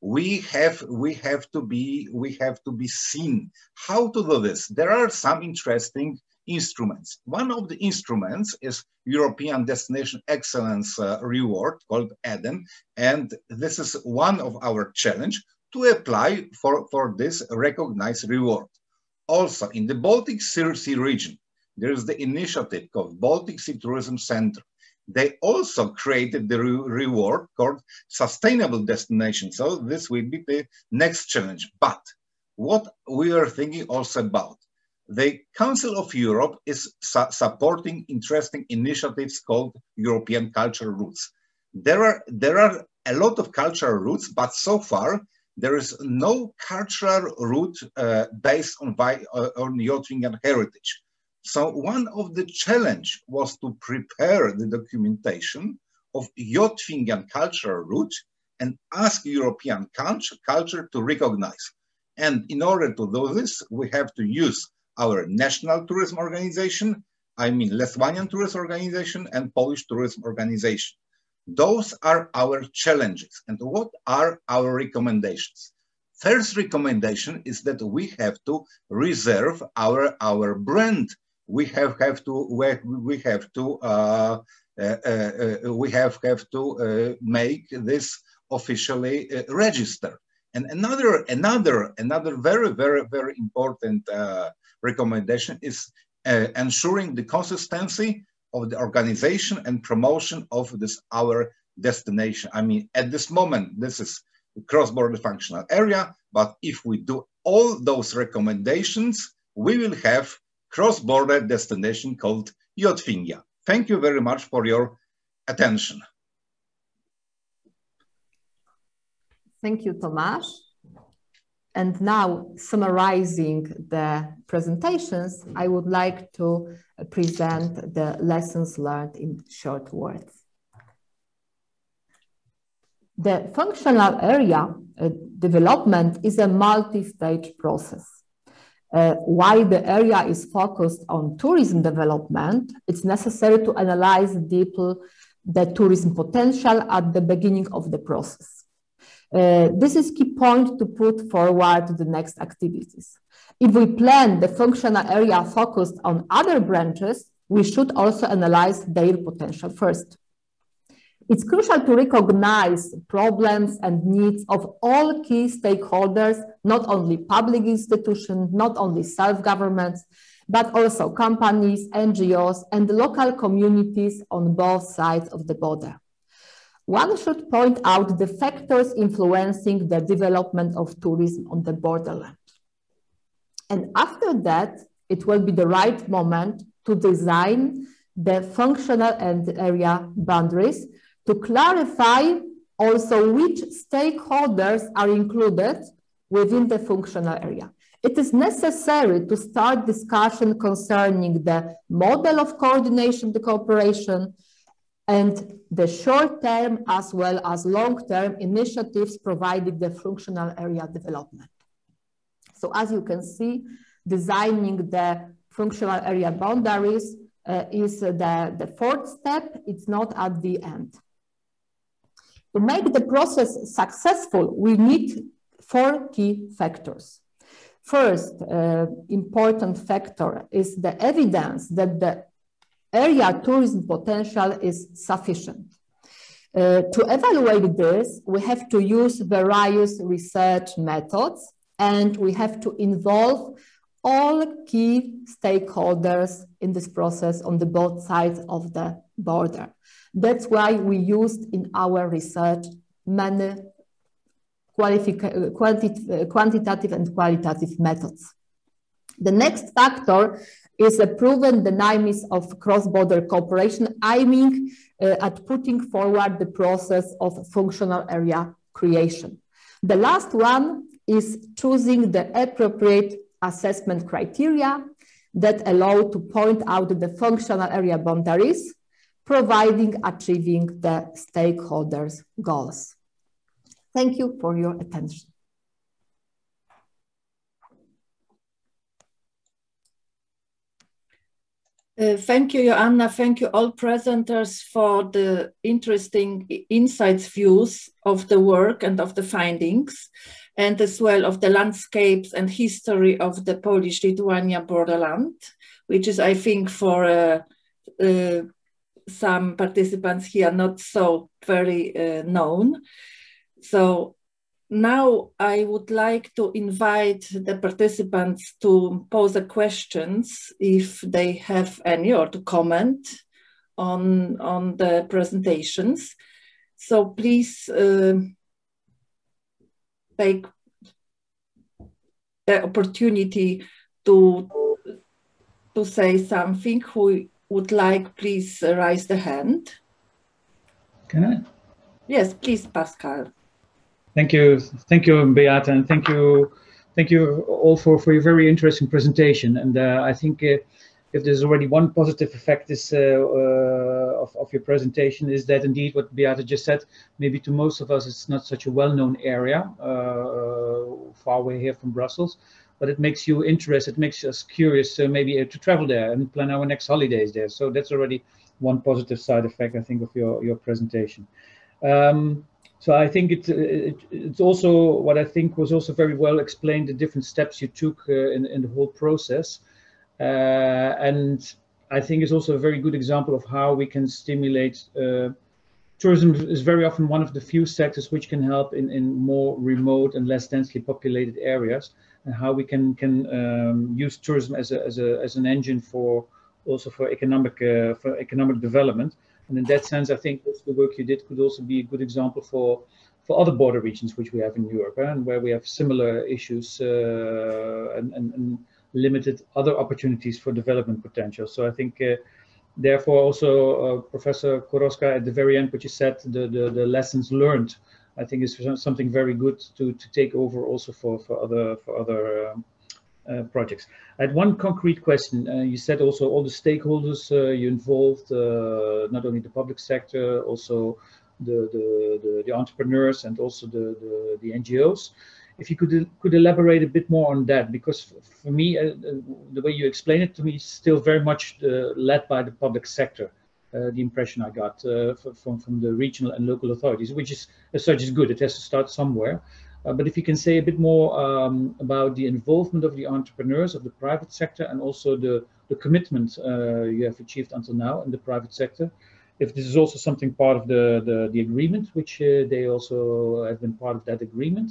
We have we have to be we have to be seen. How to do this? There are some interesting instruments. One of the instruments is European Destination Excellence uh, Reward called EDEN, and this is one of our challenge to apply for, for this recognized reward. Also, in the Baltic Sea region, there is the initiative called Baltic Sea Tourism Center. They also created the re reward called Sustainable Destination. So this will be the next challenge. But what we are thinking also about, the Council of Europe is su supporting interesting initiatives called European Cultural Routes. There are, there are a lot of cultural routes, but so far there is no cultural route uh, based on, uh, on heritage. So one of the challenge was to prepare the documentation of Jotvingan cultural route and ask European culture to recognize. And in order to do this, we have to use our national tourism organization, I mean Lithuanian tourism organization and Polish tourism organization. Those are our challenges. And what are our recommendations? First recommendation is that we have to reserve our, our brand. We have, have to, we have to, uh, uh, uh, we have, have to uh, make this officially registered. And another, another, another very, very, very important recommendation is ensuring the consistency of the organization and promotion of this our destination. I mean, at this moment, this is a cross-border functional area, but if we do all those recommendations, we will have cross-border destination called Jotvingia. Thank you very much for your attention. Thank you, Tomasz. And now, summarizing the presentations, I would like to present the lessons learned in short words. The functional area uh, development is a multi-stage process. Uh, while the area is focused on tourism development, it's necessary to analyze deeply the tourism potential at the beginning of the process. Uh, this is key point to put forward to the next activities. If we plan the functional area focused on other branches, we should also analyze their potential first. It's crucial to recognize problems and needs of all key stakeholders, not only public institutions, not only self-governments, but also companies, NGOs, and local communities on both sides of the border. One should point out the factors influencing the development of tourism on the borderland. And after that, it will be the right moment to design the functional and area boundaries to clarify also which stakeholders are included within the functional area. It is necessary to start discussion concerning the model of coordination, the cooperation, and the short-term as well as long-term initiatives provided the functional area development. So as you can see, designing the functional area boundaries uh, is the, the fourth step. It's not at the end. To make the process successful, we need four key factors. First uh, important factor is the evidence that the area tourism potential is sufficient. Uh, to evaluate this, we have to use various research methods and we have to involve all key stakeholders in this process on the both sides of the border. That's why we used in our research many quanti quantitative and qualitative methods. The next factor is a proven dynamics of cross-border cooperation, aiming uh, at putting forward the process of functional area creation. The last one is choosing the appropriate assessment criteria that allow to point out the functional area boundaries, providing achieving the stakeholders' goals. Thank you for your attention. Uh, thank you, Joanna. Thank you, all presenters, for the interesting insights, views of the work and of the findings, and as well of the landscapes and history of the Polish-Lithuania borderland, which is, I think, for uh, uh, some participants here not so very uh, known. So now I would like to invite the participants to pose a questions if they have any or to comment on, on the presentations. So please uh, take the opportunity to, to say something. Who would like, please raise the hand. Can I? Yes, please, Pascal. Thank you, thank you, Beata, and thank you, thank you all for, for your very interesting presentation. And uh, I think uh, if there's already one positive effect uh, uh, of, of your presentation is that indeed what Beata just said, maybe to most of us it's not such a well-known area, uh, far away here from Brussels, but it makes you interested, it makes us curious maybe to travel there and plan our next holidays there. So that's already one positive side effect, I think, of your, your presentation. Um, so I think it, it, it's also what I think was also very well explained the different steps you took uh, in, in the whole process. Uh, and I think it's also a very good example of how we can stimulate uh, tourism is very often one of the few sectors which can help in, in more remote and less densely populated areas and how we can can um, use tourism as a, as a as an engine for also for economic uh, for economic development. And in that sense I think the work you did could also be a good example for for other border regions which we have in Europe eh, and where we have similar issues uh, and, and, and, limited other opportunities for development potential so I think uh, therefore also uh, Professor Kurowska at the very end, what you said, the, the, the, lessons learned, I think is something very good to, to take over also for, for other, for other um, uh, projects. I had one concrete question. Uh, you said also all the stakeholders uh, you involved, uh, not only the public sector, also the, the, the, the entrepreneurs and also the, the, the NGOs if you could could elaborate a bit more on that, because for me, uh, uh, the way you explain it to me is still very much uh, led by the public sector. Uh, the impression I got uh, from from the regional and local authorities, which is as such is good. It has to start somewhere. Uh, but if you can say a bit more um, about the involvement of the entrepreneurs of the private sector and also the the commitment you have achieved until now in the private sector, if this is also something part of the the, the agreement, which they also have been part of that agreement.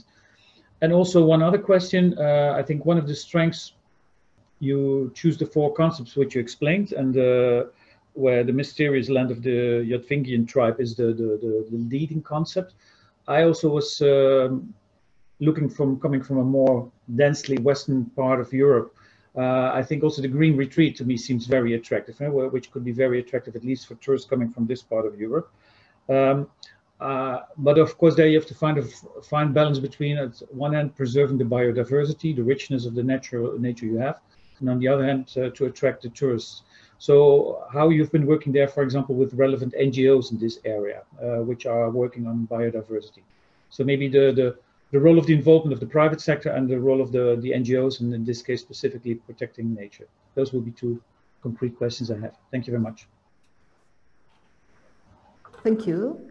And also one other question, uh, I think one of the strengths you choose the four concepts which you explained and uh, where the mysterious land of the Yotvingian tribe is the, the, the, the leading concept. I also was um, looking from coming from a more densely western part of Europe. Uh, I think also the green retreat to me seems very attractive, eh, which could be very attractive at least for tourists coming from this part of Europe. Um, uh, but of course, there you have to find a fine balance between, at one hand, preserving the biodiversity, the richness of the natural nature you have, and on the other hand, uh, to attract the tourists. So, how you've been working there, for example, with relevant NGOs in this area, uh, which are working on biodiversity. So maybe the, the the role of the involvement of the private sector and the role of the the NGOs, and in this case specifically protecting nature. Those will be two concrete questions I have. Thank you very much. Thank you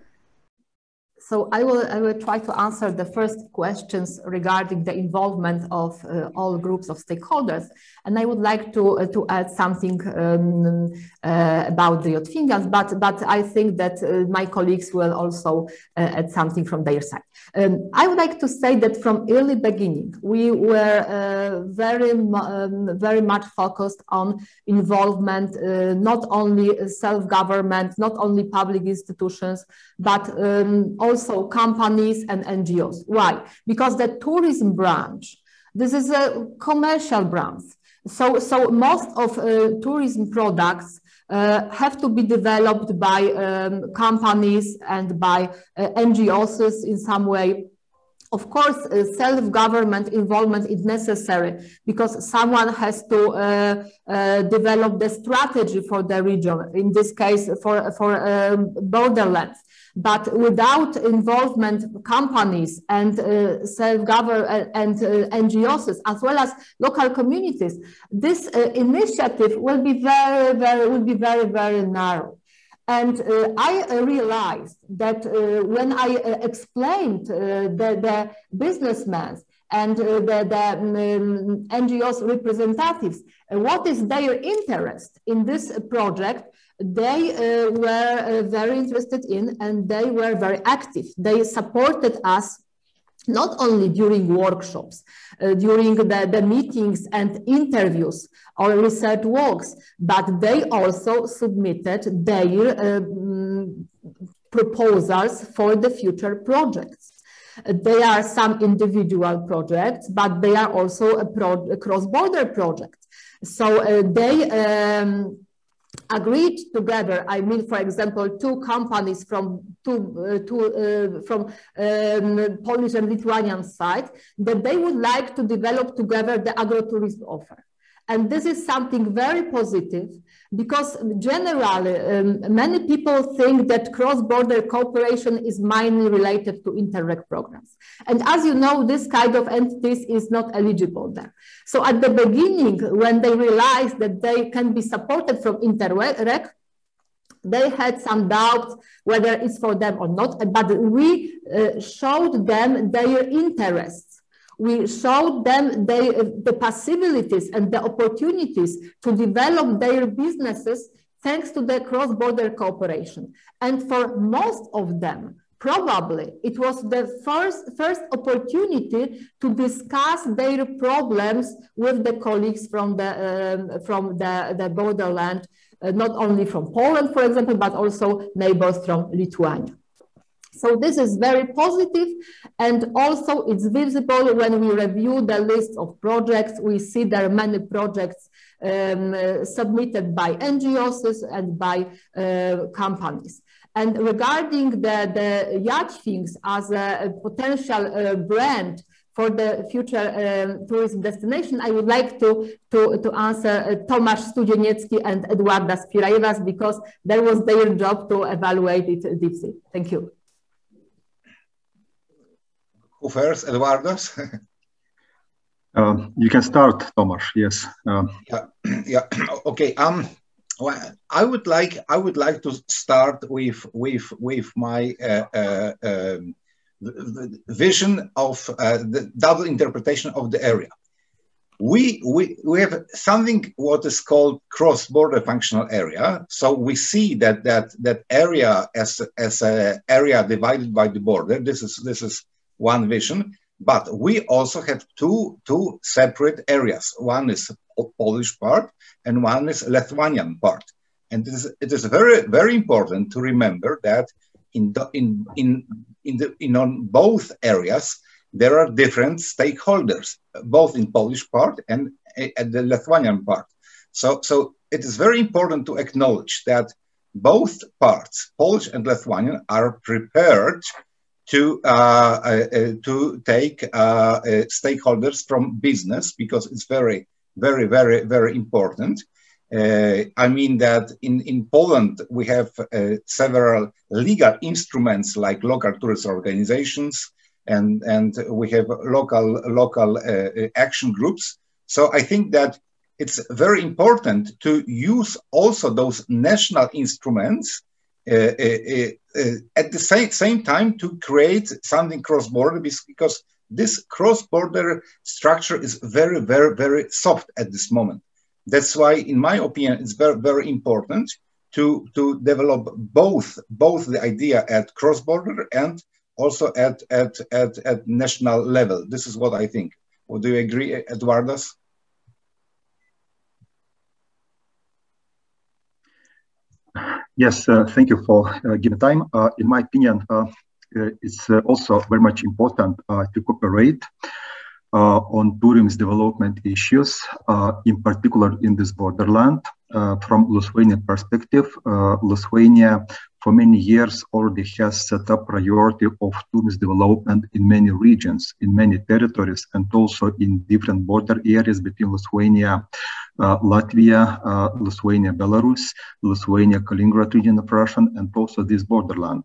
so I will, I will try to answer the first questions regarding the involvement of uh, all groups of stakeholders. And I would like to, uh, to add something um, uh, about the Yotvingians, but, but I think that uh, my colleagues will also uh, add something from their side. Um, I would like to say that from early beginning, we were uh, very, um, very much focused on involvement, not only self-government, not only public institutions, but um, also companies and NGOs. Why? Because the tourism branch, this is a commercial branch. So, so most of uh, tourism products uh, have to be developed by um, companies and by uh, NGOs in some way. Of course, uh, self-government involvement is necessary because someone has to uh, uh, develop the strategy for the region, in this case for, for um, borderlands. But without involvement companies and uh, self-government uh, and uh, NGOs, as well as local communities, this uh, initiative will be very, very, will be very, very narrow. And uh, I uh, realized that when I explained the, the businessmen and the, the um, NGOs representatives, what is their interest in this project, they uh, were uh, very interested in and they were very active. They supported us not only during workshops, uh, during the, the meetings and interviews or research works, but they also submitted their um, proposals for the future projects. They are some individual projects, but they are also a, pro cross-border project. So uh, they um, agreed together. I mean for example two companies from two, uh, two uh, from um, polish and lithuanian side that they would like to develop together the agrotourism offer and this is something very positive because generally um, many people think that cross-border cooperation is mainly related to Interreg programs. And as you know, this kind of entities is not eligible there. So at the beginning, when they realized that they can be supported from Interreg, they had some doubts whether it's for them or not, but we uh, showed them their interests. We showed them the possibilities and the opportunities to develop their businesses thanks to the cross-border cooperation. And for most of them, probably it was the first, first opportunity to discuss their problems with the colleagues from the, um, from the, the borderland uh, not only from Poland, for example, but also neighbors from Lithuania. So this is very positive and also it's visible when we review the list of projects, we see there are many projects um, uh, submitted by NGOs and by uh, companies. And regarding the, the Yachthings as a, a potential uh, brand for the future um, tourism destination, I would like to, to, to answer uh, Tomasz Studzieniecki and Eduarda Spiriajevas because that was their job to evaluate it deeply. Thank you. Who first, Eduardo? <laughs> uh, you can start, Tomasz. Yes. Uh, yeah. <clears throat> Yeah. <clears throat> Okay. Um. Well, I would like I would like to start with with with my uh, uh, um, vision of uh, the double interpretation of the area. We, we, we have something what is called cross-border functional area. So we see that that, that area as, as an area divided by the border. This is, this is one vision. But we also have two, two separate areas. One is Polish part and one is Lithuanian part. And it is, it is very, very important to remember that in, the, in, in in, the, in on both areas, there are different stakeholders, both in Polish part and eh, at the Lithuanian part. So, so it is very important to acknowledge that both parts, Polish and Lithuanian, are prepared to uh, uh, uh to take stakeholders from business because it's very, very, very, very important. I mean that in, in Poland, we have several legal instruments like local tourist organizations and, and we have local, local uh, action groups. So I think that it's very important to use also those national instruments Uh, uh, uh, at the same, same time to create something cross-border because this cross-border structure is very, very, very soft at this moment. That's why, in my opinion, it's very, very important to, to develop both, both the idea at cross-border and also at, at, at, at national level. This is what I think. Well, do you agree, Eduardas? Yes, uh, thank you for uh, giving time. Uh, in my opinion, uh, uh, it's uh, also very much important to cooperate on tourism development issues, in particular in this borderland. Uh, from Lithuanian perspective, Lithuania for many years already has set up priority of tourism development in many regions, in many territories, and also in different border areas between Lithuania uh, Latvia, uh, Lithuania, Belarus, Lithuania, Kaliningrad region of Russia, and also this borderland.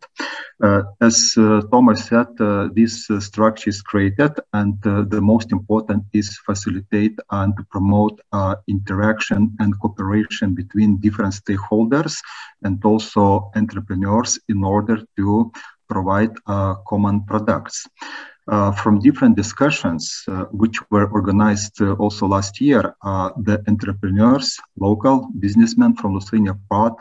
Uh, as Thomas said, this structure is created, and the most important is facilitate and promote interaction and cooperation between different stakeholders and also entrepreneurs in order to provide uh, common products. Uh, from different discussions, uh, which were organized uh, also last year, uh, the entrepreneurs, local businessmen from Lithuania part,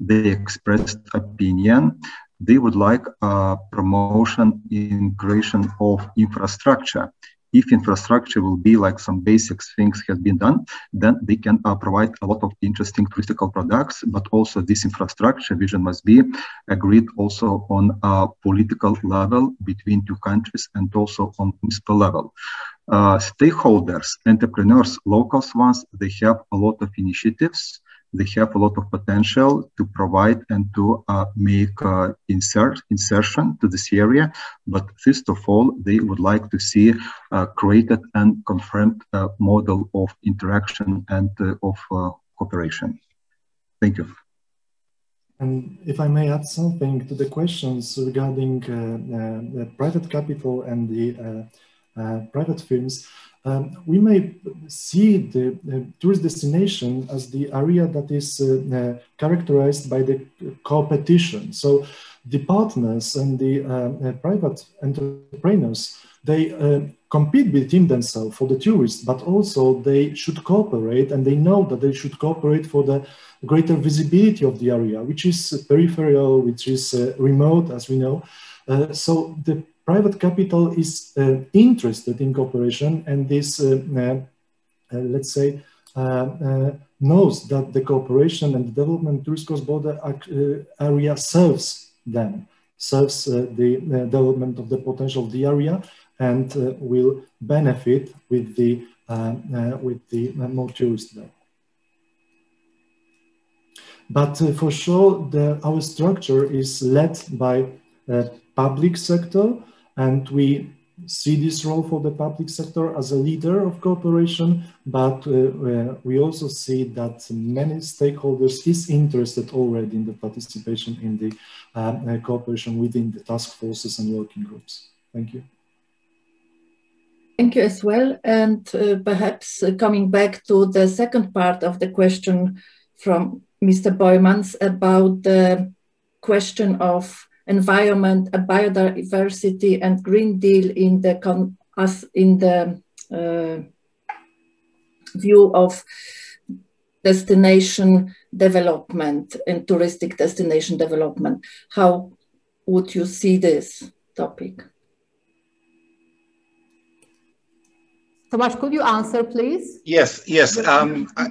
they expressed opinion. They would like a promotion in creation of infrastructure if infrastructure will be like some basic things has been done, then they can uh, provide a lot of interesting touristical products, but also this infrastructure vision must be agreed also on a political level between two countries and also on municipal level. Uh, stakeholders, entrepreneurs, local ones, they have a lot of initiatives they have a lot of potential to provide and to uh, make uh, insert insertion to this area. But first of all, they would like to see uh, created and confirmed uh, model of interaction and uh, of uh, cooperation. Thank you. And if I may add something to the questions regarding the private capital and the private firms, um, we may see the uh, tourist destination as the area that is uh, uh, characterized by the competition. So the partners and the uh, private entrepreneurs, they uh, compete between themselves for the tourists, but also they should cooperate and they know that they should cooperate for the greater visibility of the area, which is peripheral, which is uh, remote, as we know. so the private capital is uh, interested in cooperation and this, uh, uh, let's say, knows that the cooperation and the development tourist cross-border area serves them, serves the development of the potential of the area and will benefit with the, with the more tourists there. But uh, for sure, the, our structure is led by uh, public sector and we see this role for the public sector as a leader of cooperation, but uh, uh, we also see that many stakeholders is interested already in the participation in the um, uh, cooperation within the task forces and working groups. Thank you. Thank you as well. And uh, perhaps uh, coming back to the second part of the question from Mr. Boijmans about the question of environment, biodiversity, and Green Deal in the as in the uh, view of destination development and touristic destination development. How would you see this topic? Tomasz, could you answer, please? Yes, yes. Um, I,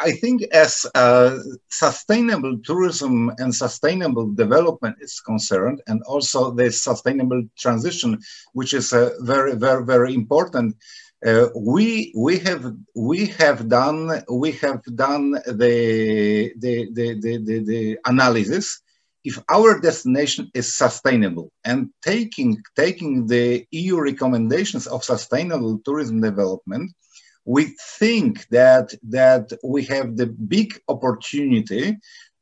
I, think as uh, sustainable tourism and sustainable development is concerned, and also the sustainable transition, which is uh, very, very, very important. Uh, we we have we have done we have done the the the the, the, the analysis if our destination is sustainable and taking, taking the EU recommendations of sustainable tourism development, we think that, that we have the big opportunity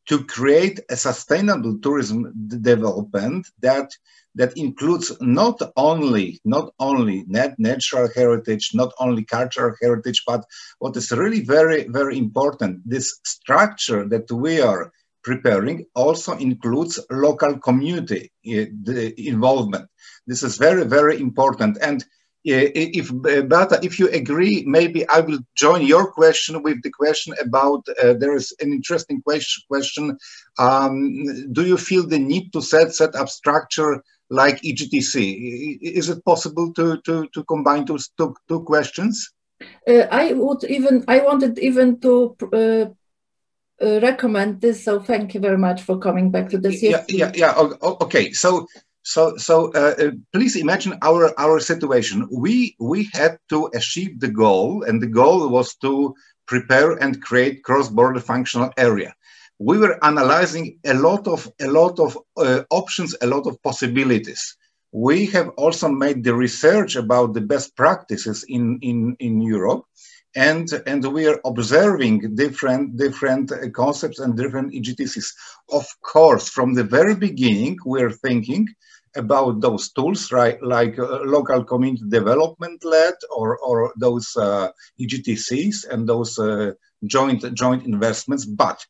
to create a sustainable tourism development that that includes not only not only net natural heritage not only cultural heritage but what is really very very important this structure that we are preparing also includes local community uh, involvement. This is very, very important. And uh, if Bata, if you agree, maybe I will join your question with the question about uh, there is an interesting question. Question: um, Do you feel the need to set set up structure like EGTC? Is it possible to to to combine two two, two questions? Uh, I would even I wanted even to uh, uh, recommend this. So thank you very much for coming back to this. Yeah, yeah, yeah. Okay, so so so uh, uh, please imagine our our situation. We we had to achieve the goal, and the goal was to prepare and create cross-border functional area. We were analyzing a lot of a lot of uh, options, a lot of possibilities. We have also made the research about the best practices in in in Europe and and we are observing different different concepts and different EGTCs. Of course, from the very beginning, we're thinking about those tools, right, like uh, local community development led, or or those uh, EGTCs and those uh, joint joint investments. But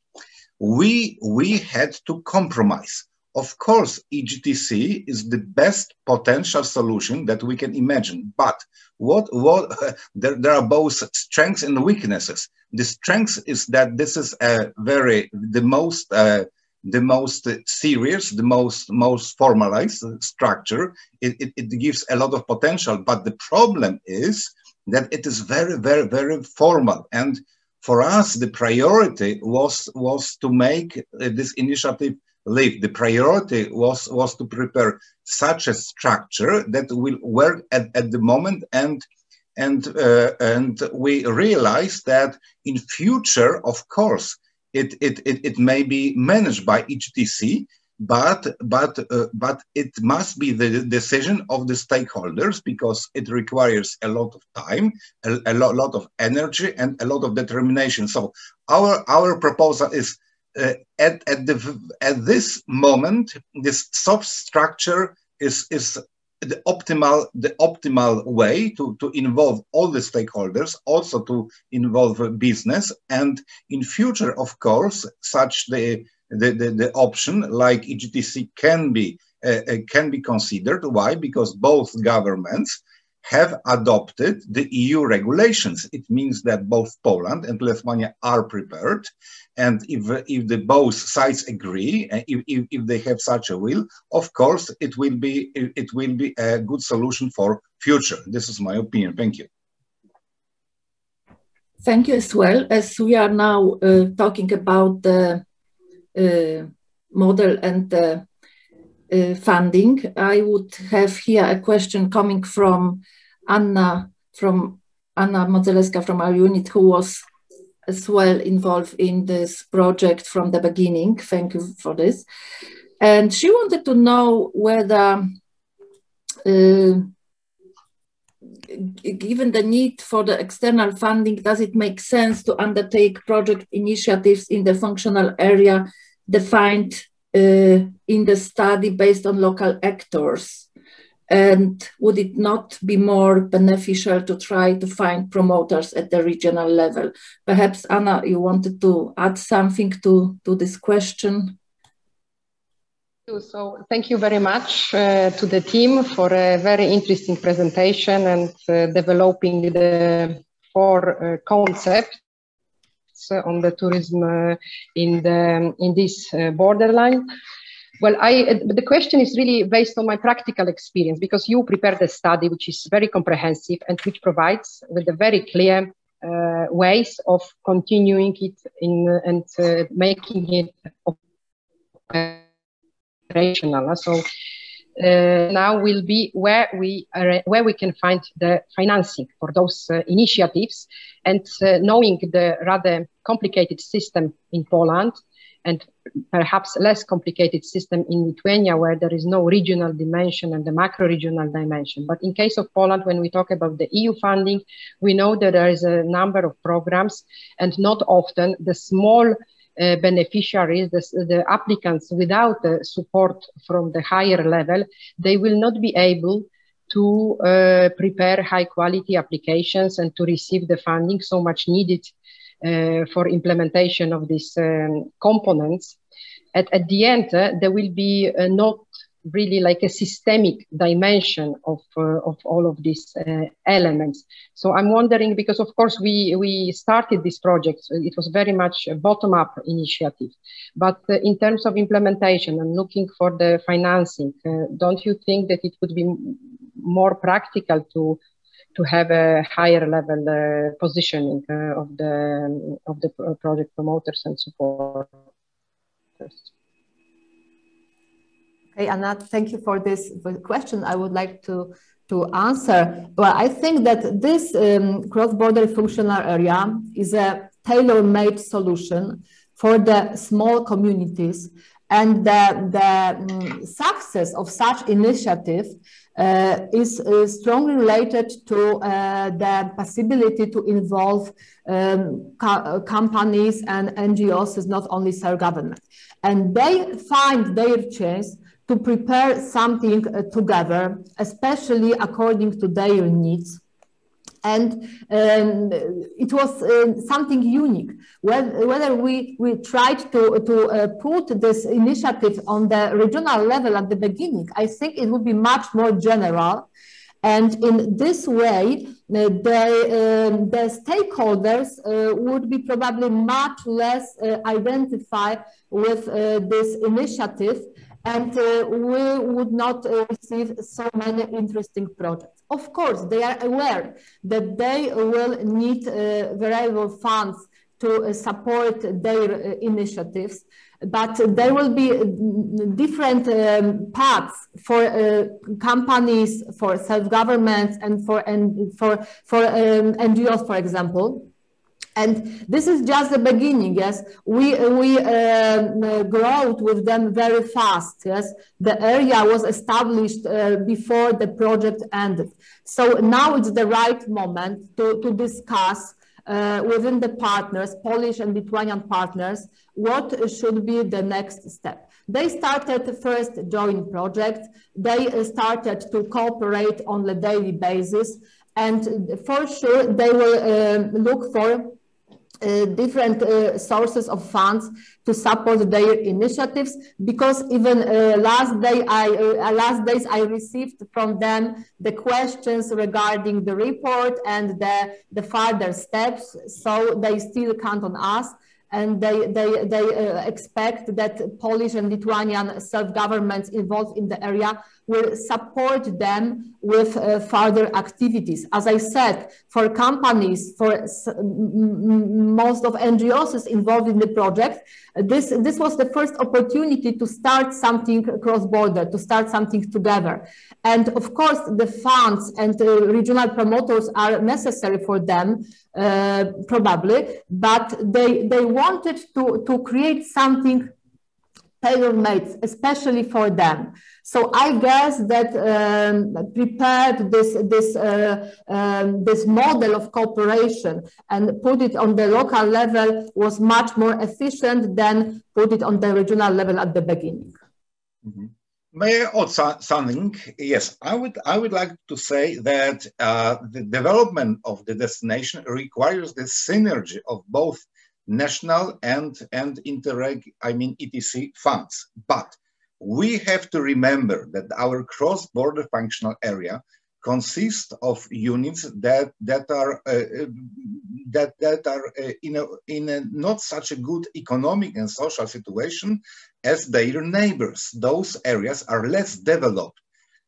we we had to compromise. Of course, EGTC is the best potential solution that we can imagine, but what what <laughs> there, there are both strengths and weaknesses. The strength is that this is a very the most uh, the most serious the most most formalized structure. It, it, it gives a lot of potential but the problem is that it is very very very formal. And for us the priority was was to make uh, this initiative live. The priority was, was to prepare such a structure that will work at, at the moment and and uh, and we realize that in future, of course, it, it, it, it may be managed by EGTC, but but uh, but it must be the decision of the stakeholders because it requires a lot of time a, a lot, lot of energy and a lot of determination so our our proposal is uh, at, at, the, at this moment, this soft structure is, is the optimal the optimal way to, to involve all the stakeholders also to involve business. And in future of course such the the, the, the option like EGTC can be uh, uh, can be considered. Why? Because both governments have adopted the EU regulations. It means that both Poland and Lithuania are prepared. And if, if the both sides agree, uh, if, if, if, they have such a will, of course, it will be it will be a good solution for future. This is my opinion. Thank you. Thank you as well. As we are now uh, talking about the uh, model and the funding. I would have here a question coming from Anna from Anna Modzelewska from our unit, who was as well involved in this project from the beginning. Thank you for this. And she wanted to know whether, uh, given the need for the external funding, does it make sense to undertake project initiatives in the functional area defined uh, in the study based on local actors? And would it not be more beneficial to try to find promoters at the regional level? Perhaps, Anna, you wanted to add something to, to this question? So thank you very much uh, to the team for a very interesting presentation and uh, developing the four uh, concepts on the tourism uh, in the in this uh, borderline. Well, I the question is really based on my practical experience because you prepared a study which is very comprehensive and which provides with a very clear uh, ways of continuing it in uh, and uh, making it operational. So uh, now will be where we are, where we can find the financing for those uh, initiatives and uh, knowing the rather complicated system in Poland and perhaps less complicated system in Lithuania where there is no regional dimension and the macro regional dimension. But in case of Poland, when we talk about the EU funding, we know that there is a number of programs and not often the small uh, beneficiaries, the, the, applicants without the support from the higher level, they will not be able to uh, prepare high quality applications and to receive the funding so much needed uh, for implementation of these um, components. At, at the end, uh, there will be uh, not really like a systemic dimension of uh, of all of these uh, elements. So I'm wondering because of course we we started this project. It was very much a bottom up initiative, but uh, in terms of implementation and looking for the financing, uh, don't you think that it would be more practical to to have a higher level uh, positioning uh, of the of the project promoters and supporters? Okay, Anna, thank you for this question. I would like to, to answer. Well, I think that this um, cross-border functional area is a tailor-made solution for the small communities and the, the um, success of such initiative uh, is strongly related to uh, the possibility to involve um, co companies and NGOs, not only self-government. And they find their chance to prepare something uh, together, especially according to their needs. And um, it was uh, something unique. Whether, whether we, we tried to, to uh, put this initiative on the regional level at the beginning, I think it would be much more general. And in this way, uh, the, um, the stakeholders uh, would be probably much less identified with this initiative and uh, we would not uh, receive so many interesting projects. Of course, they are aware that they will need uh, variable funds to uh, support their uh, initiatives, but there will be different um, paths for uh, companies, for self-governments, and for and for for um, NGOs, for example. And this is just the beginning, yes. We, we uh, growed with them very fast, yes. The area was established uh, before the project ended. So now it's the right moment to, to discuss uh, within the partners, Polish and Lithuanian partners, what should be the next step. They started the first joint projects. They started to cooperate on a daily basis. And for sure, they will uh, look for uh, different uh, sources of funds to support their initiatives because even uh, last day I uh, last days I received from them the questions regarding the report and the the further steps. So they still count on us and they, they, they uh, expect that Polish and Lithuanian self-governments involved in the area will support them with uh, further activities. As I said, for companies, for most of NGOs involved in the project, this, this was the first opportunity to start something cross-border, to start something together. And of course, the funds and uh, regional promoters are necessary for them, uh, probably, but they, they wanted to, to create something tailor-made, especially for them. So I guess that um, prepared this this uh, um, this model of cooperation and put it on the local level was much more efficient than put it on the regional level at the beginning. Mm -hmm. May I something? Yes, I would. I would like to say that uh, the development of the destination requires the synergy of both national and and interreg. I mean ETC funds, but we have to remember that our cross-border functional area consists of units that that are uh, that that are uh, in a in a not such a good economic and social situation as their neighbors. Those areas are less developed.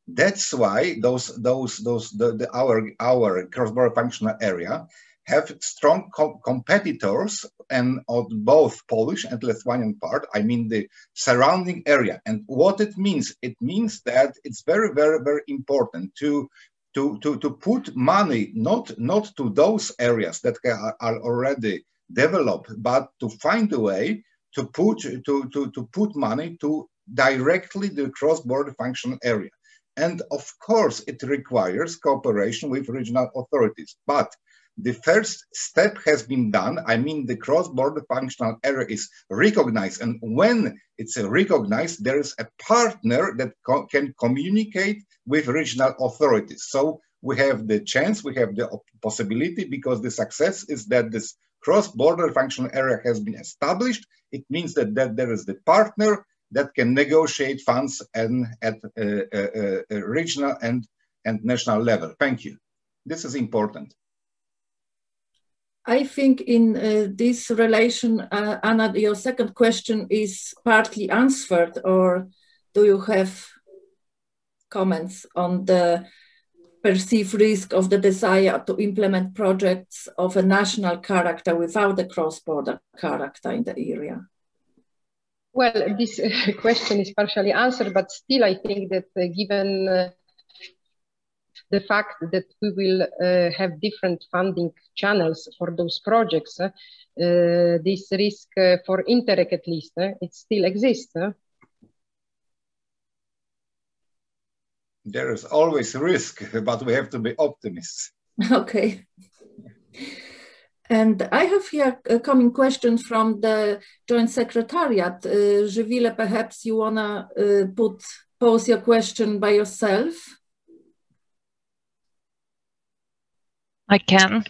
That's why those those those the, the our our cross-border functional area have strong co competitors and on both Polish and Lithuanian part, I mean the surrounding area. And what it means, it means that it's very, very, very important to to, to, to put money not, not to those areas that are, are already developed, but to find a way to put to, to, to put money to directly the cross-border functional area. And of course, it requires cooperation with regional authorities. But the first step has been done. I mean, the cross-border functional area is recognized. And when it's recognized, there is a partner that co can communicate with regional authorities. So we have the chance, we have the possibility because the success is that this cross-border functional area has been established. It means that, that there is the partner that can negotiate funds and at uh, uh, uh, regional and, and national level. Thank you. This is important. I think in uh, this relation, uh, Anna, your second question is partly answered, or do you have comments on the perceived risk of the desire to implement projects of a national character without the cross-border character in the area? Well, this <laughs> question is partially answered, but still I think that uh, given uh, the fact that we will uh, have different funding channels for those projects, uh, this risk uh, for Interreg at least, it still exists. There is always risk, but we have to be optimists. <laughs> Okay. And I have here a coming question from the Joint Secretariat. Uh, Živile, perhaps you want to uh, put pose your question by yourself? I can.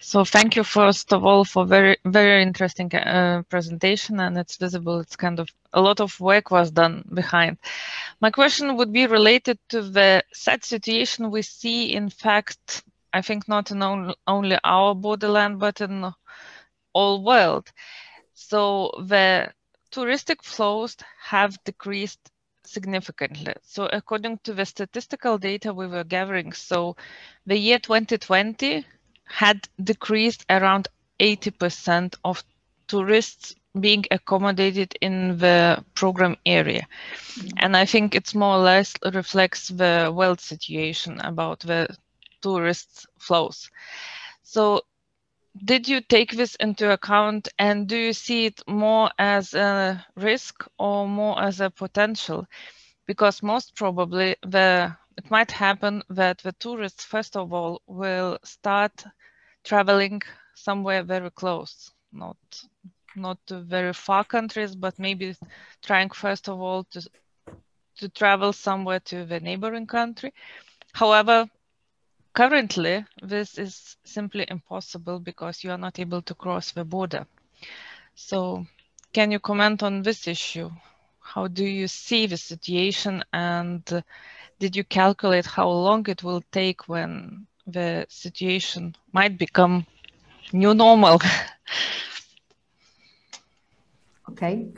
So thank you first of all for very very interesting uh, presentation and it's visible it's kind of a lot of work was done behind. My question would be related to the sad situation we see in fact I think not in on, only our borderland but in all world. So the touristic flows have decreased significantly. So according to the statistical data we were gathering, so the year 2020 had decreased around 80% of tourists being accommodated in the program area. Mm -hmm. And I think it's more or less reflects the world situation about the tourist flows. So did you take this into account and do you see it more as a risk or more as a potential? Because most probably the it might happen that the tourists first of all will start traveling somewhere very close, not not to very far countries, but maybe trying first of all to to travel somewhere to the neighboring country. However, currently this is simply impossible because you are not able to cross the border. So can you comment on this issue? How do you see the situation and did you calculate how long it will take when the situation might become new normal? <laughs> okay,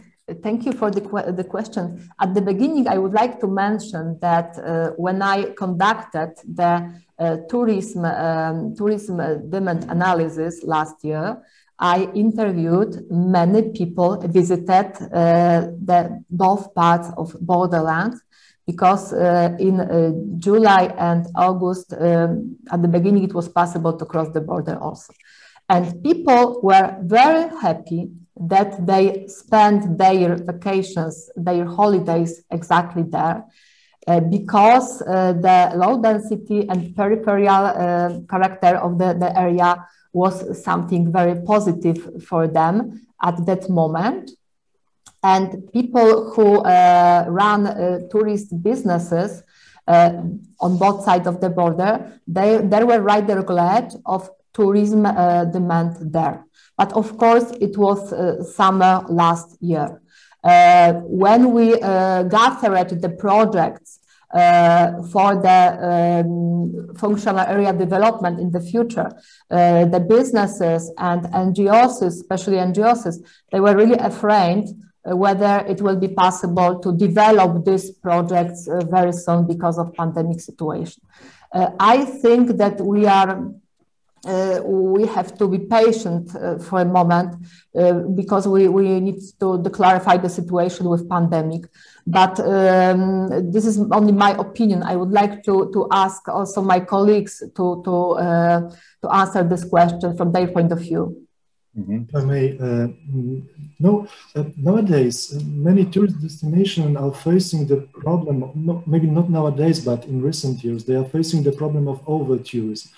thank you for the, the question. At the beginning, I would like to mention that uh, when I conducted the uh, tourism, um, tourism demand analysis last year, I interviewed many people, visited uh, the both parts of borderlands because uh, in uh, July and August, um, at the beginning, it was possible to cross the border also. And people were very happy that they spend their vacations, their holidays exactly there. Uh, because uh, the low density and peripheral uh, character of the, the area was something very positive for them at that moment. And people who uh, run uh, tourist businesses uh, on both sides of the border, they, they were rather glad of tourism demand there. But of course, it was uh, summer last year. Uh, when we gathered the projects uh, for the um, functional area development in the future. Uh, the businesses and NGOs, especially NGOs, they were really afraid uh, whether it will be possible to develop these projects uh, very soon because of pandemic situation. Uh, I think that we are uh, we have to be patient uh, for a moment uh, because we, we need to, to, clarify the situation with pandemic. But um, this is only my opinion. I would like to, to ask also my colleagues to, to, uh, to answer this question from their point of view. Mm-hmm. I may, uh, no, uh, nowadays, many tourist destinations are facing the problem, maybe not nowadays, but in recent years, they are facing the problem of over tourism.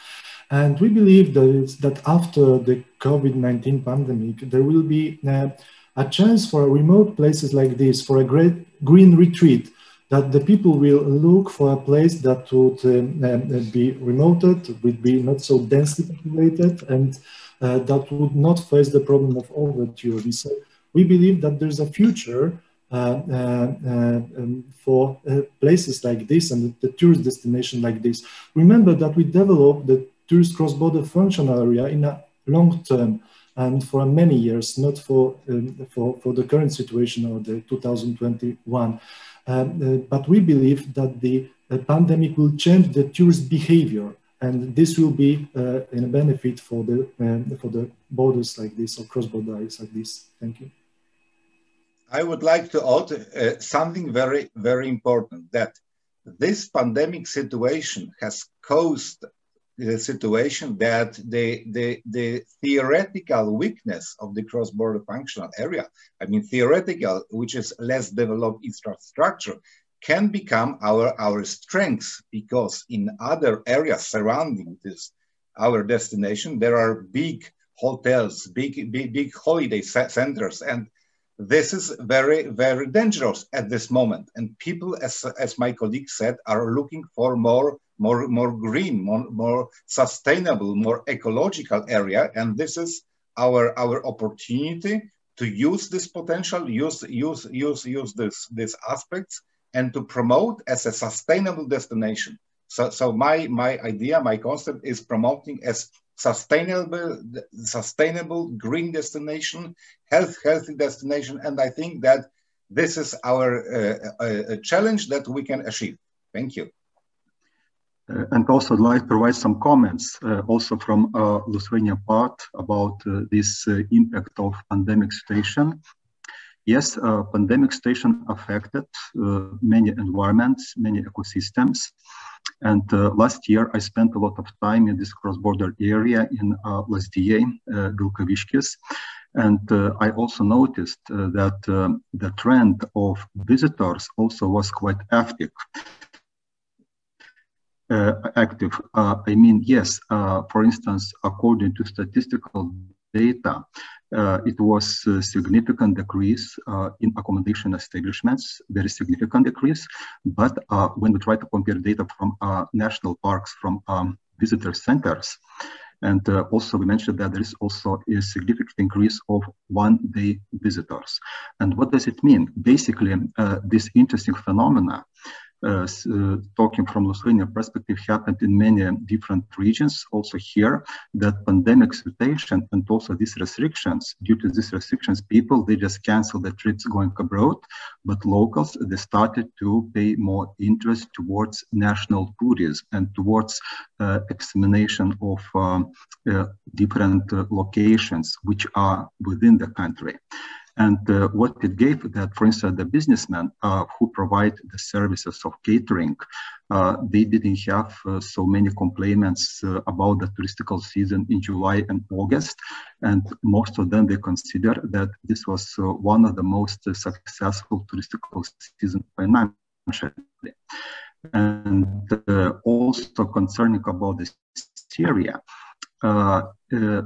And we believe that, that after the COVID-19 pandemic, there will be uh, a chance for remote places like this, for a great green retreat, that the people will look for a place that would um, uh, be remoted, would be not so densely populated, and uh, that would not face the problem of overtourism. So we believe that there's a future uh, uh, uh um, for places like this and the tourist destination like this. Remember that we developed the tourist cross-border functional area in a long term and for many years, not for, um, for, for the current situation or the 2021. Um, uh, but we believe that the uh, pandemic will change the tourist behavior and this will be uh, a benefit for the, um, for the borders like this or cross-border areas like this. Thank you. I would like to add uh, something very, very important that this pandemic situation has caused the situation that the, the, the theoretical weakness of the cross-border functional area, I mean theoretical, which is less developed infrastructure, can become our, our strength because in other areas surrounding this, our destination, there are big hotels, big, big, big holiday centers, and this is very, very dangerous at this moment. And people, as, as my colleague said, are looking for more more, more green, more, more sustainable, more ecological area. And this is our, our opportunity to use this potential, use, use, use, use this, these aspects and to promote as a sustainable destination. So, so my, my idea, my concept is promoting as sustainable, sustainable green destination, health, healthy destination. And I think that this is our uh, uh, challenge that we can achieve. Thank you. Uh, and also I'd like to provide some comments uh, also from uh, Lithuania part about uh, this uh, impact of pandemic situation. Yes, uh, pandemic situation affected many environments, many ecosystems. And last year I spent a lot of time in this cross-border area in uh, Lazdijai, Vilkaviškis. And I also noticed that the trend of visitors also was quite active active. I mean, yes, for instance, according to statistical data, uh, it was a significant decrease uh, in accommodation establishments, very significant decrease. But uh, when we try to compare data from national parks, from um, visitor centers, and uh, also we mentioned that there is also a significant increase of one-day visitors. And what does it mean? Basically, uh, this interesting phenomena uh, uh, talking from Lithuania perspective happened in many different regions. Also here, that pandemic situation and also these restrictions, due to these restrictions, people, they just cancel the trips going abroad, but locals, they started to pay more interest towards national tourism and towards uh, examination of um, uh, different locations which are within the country. And uh, what it gave that, for instance, the businessmen uh, who provide the services of catering, uh, they didn't have uh, so many complaints uh, about the touristical season in July and August. And most of them, they consider that this was uh, one of the most successful touristical season financially. And also concerning about the Syria,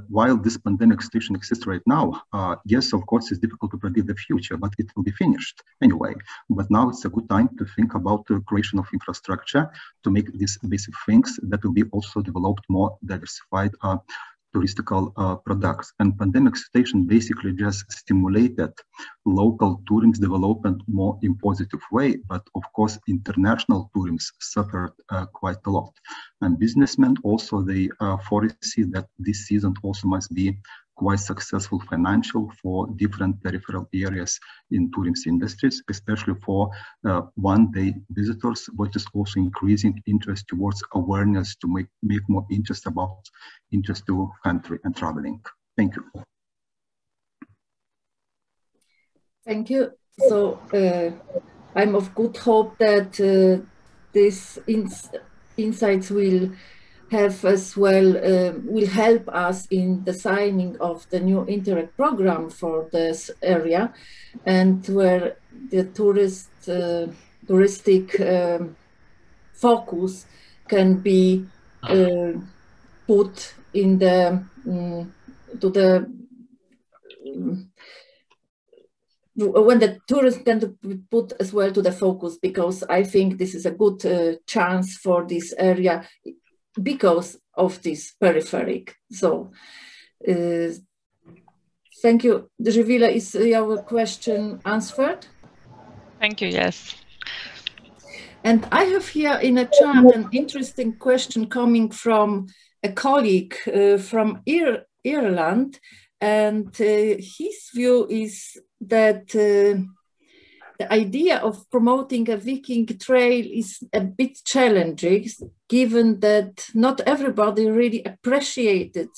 while this pandemic situation exists right now, uh, yes, of course, it's difficult to predict the future, but it will be finished anyway. But now it's a good time to think about the creation of infrastructure to make these basic things that will be also developed more diversified uh, touristical uh, products. And pandemic situation basically just stimulated local tourism development more in positive way. But of course, international tourism suffered uh, quite a lot. And businessmen also, they uh, foresee that this season also must be quite successful financial for different peripheral areas in tourism industries, especially for uh, one-day visitors, which is also increasing interest towards awareness to make, make more interest about interest to country and traveling. Thank you. Thank you. So uh, I'm of good hope that uh, these ins insights will have as well, uh, will help us in the signing of the new Interreg program for this area and where the tourist, uh, touristic um, focus can be uh, put in the, um, to the, um, when the tourists can be put as well to the focus because I think this is a good uh, chance for this area because of this peripheric. So, uh, thank you. Živile, is your question answered? Thank you, yes. And I have here in a chat an interesting question coming from a colleague uh, from Ir Ireland. And uh, his view is that uh, the idea of promoting a Viking trail is a bit challenging, given that not everybody really appreciated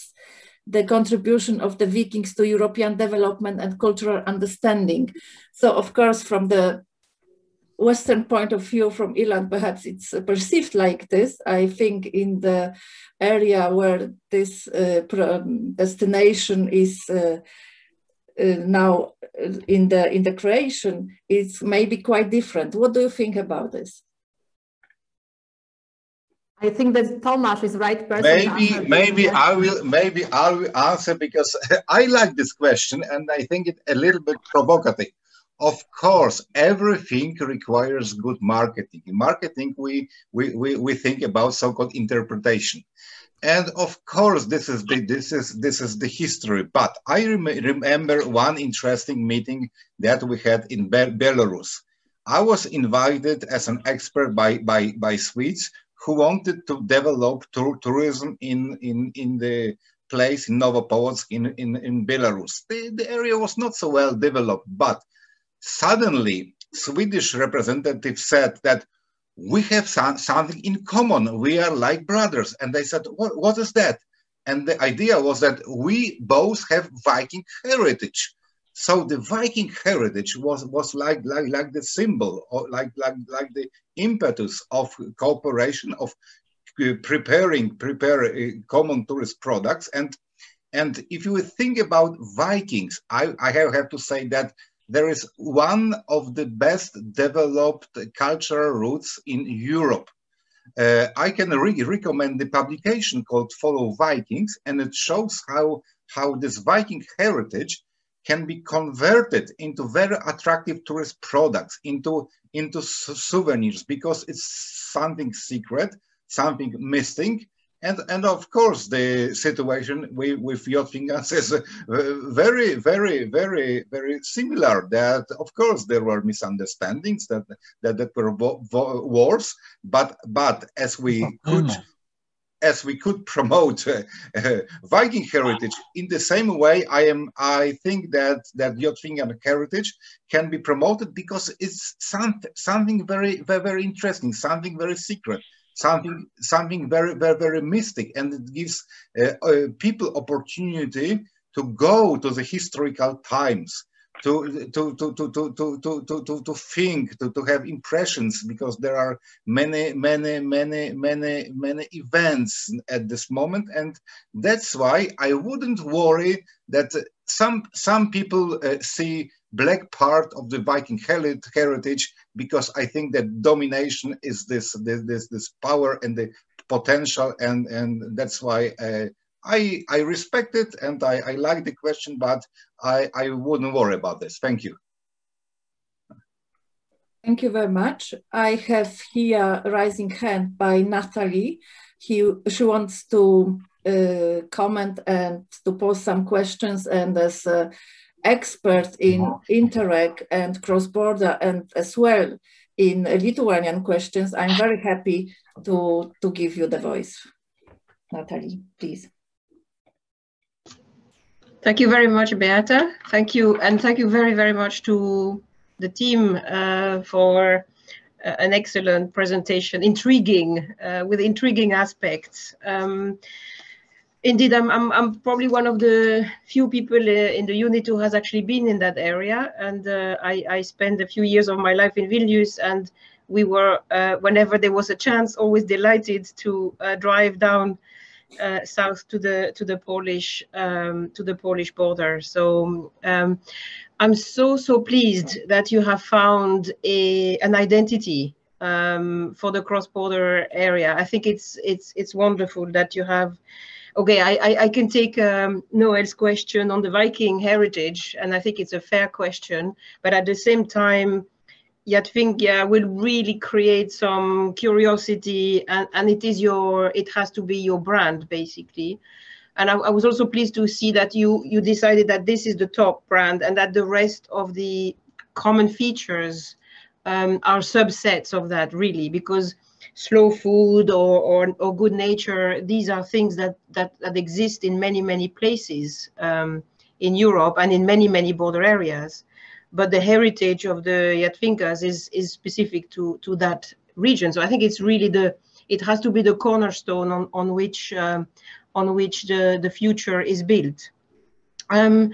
the contribution of the Vikings to European development and cultural understanding. So, of course, from the Western point of view from Ireland, perhaps it's perceived like this. I think in the area where this uh, destination is uh, now uh, in the in the creation it's maybe quite different what do you think about this I think that Tomasz is right person. Maybe, maybe I will, maybe I will answer because <laughs> I like this question and I think it a little bit provocative. Of course, everything requires good marketing. In marketing, we we we, we think about so-called interpretation and of course this is the this is this is the history but i rem remember one interesting meeting that we had in Be belarus i was invited as an expert by by by swedes who wanted to develop tourism in in in the place in Novopolotsk in, in, in Belarus. The, the area was not so well developed, but suddenly Swedish representative said that we have some, something in common. We are like brothers. And they said, what, what is that? And the idea was that we both have Viking heritage. So the Viking heritage was, was like, like, like the symbol, or like, like, like the impetus of cooperation, of uh, preparing, prepare uh, common tourist products. And, and if you think about Vikings, I, I have to say that there is one of the best developed cultural routes in Europe. uh, I can re recommend the publication called Follow Vikings, and it shows how, how this Viking heritage can be converted into very attractive tourist products, into, into souvenirs, because it's something secret, something missing, and, and of course, the situation with, with Jotvingas is uh, very, very, very, very similar. That, of course, there were misunderstandings, that, that there were wars, but, but as we could as we could promote uh, uh, Viking heritage in the same way, I am. I think that that Jotvingan heritage can be promoted because it's some, something very, very, very interesting, something very secret, something something very very very mystic and it gives uh, uh, people opportunity to go to the historical times to to to to to to to to, to think to, to have impressions because there are many many many many many events at this moment and that's why i wouldn't worry that some some people uh, see black part of the Viking heritage because I think that domination is this this this power and the potential and and that's why uh, I I respect it and I, I like the question but I I wouldn't worry about this. Thank you. Thank you very much. I have here rising hand by Natalie. He, she wants to uh, comment and to pose some questions and as uh, expert in Interreg and cross-border and as well in Lithuanian questions, I'm very happy to, to give you the voice. Natalie, please. Thank you very much, Beata. Thank you, and thank you very, very much to the team uh, for uh, an excellent presentation, intriguing, uh, with intriguing aspects. Um, Indeed, I'm, I'm, I'm, probably one of the few people uh, in the unit who has actually been in that area. And uh, I, I, spent a few years of my life in Vilnius and we were, uh, whenever there was a chance, always delighted to uh, drive down uh, south to the to the Polish um, to the Polish border. So um, I'm so so pleased that you have found a an identity um, for the cross-border area. I think it's it's it's wonderful that you have okay, I, I, I can take um, Noel's question on the Viking heritage, and I think it's a fair question. But at the same time, Jotvingia will really create some curiosity, and, and it is your, it has to be your brand basically. And I, I was also pleased to see that you you decided that this is the top brand, and that the rest of the common features um, are subsets of that really, because slow food or, or, or good nature, these are things that, that, that exist in many, many places um, in Europe and in many, many border areas. But the heritage of the Jotvinkas is, is specific to, to that region. So I think it's really the, it has to be the cornerstone on, on which, um, on which the, the future is built. Um,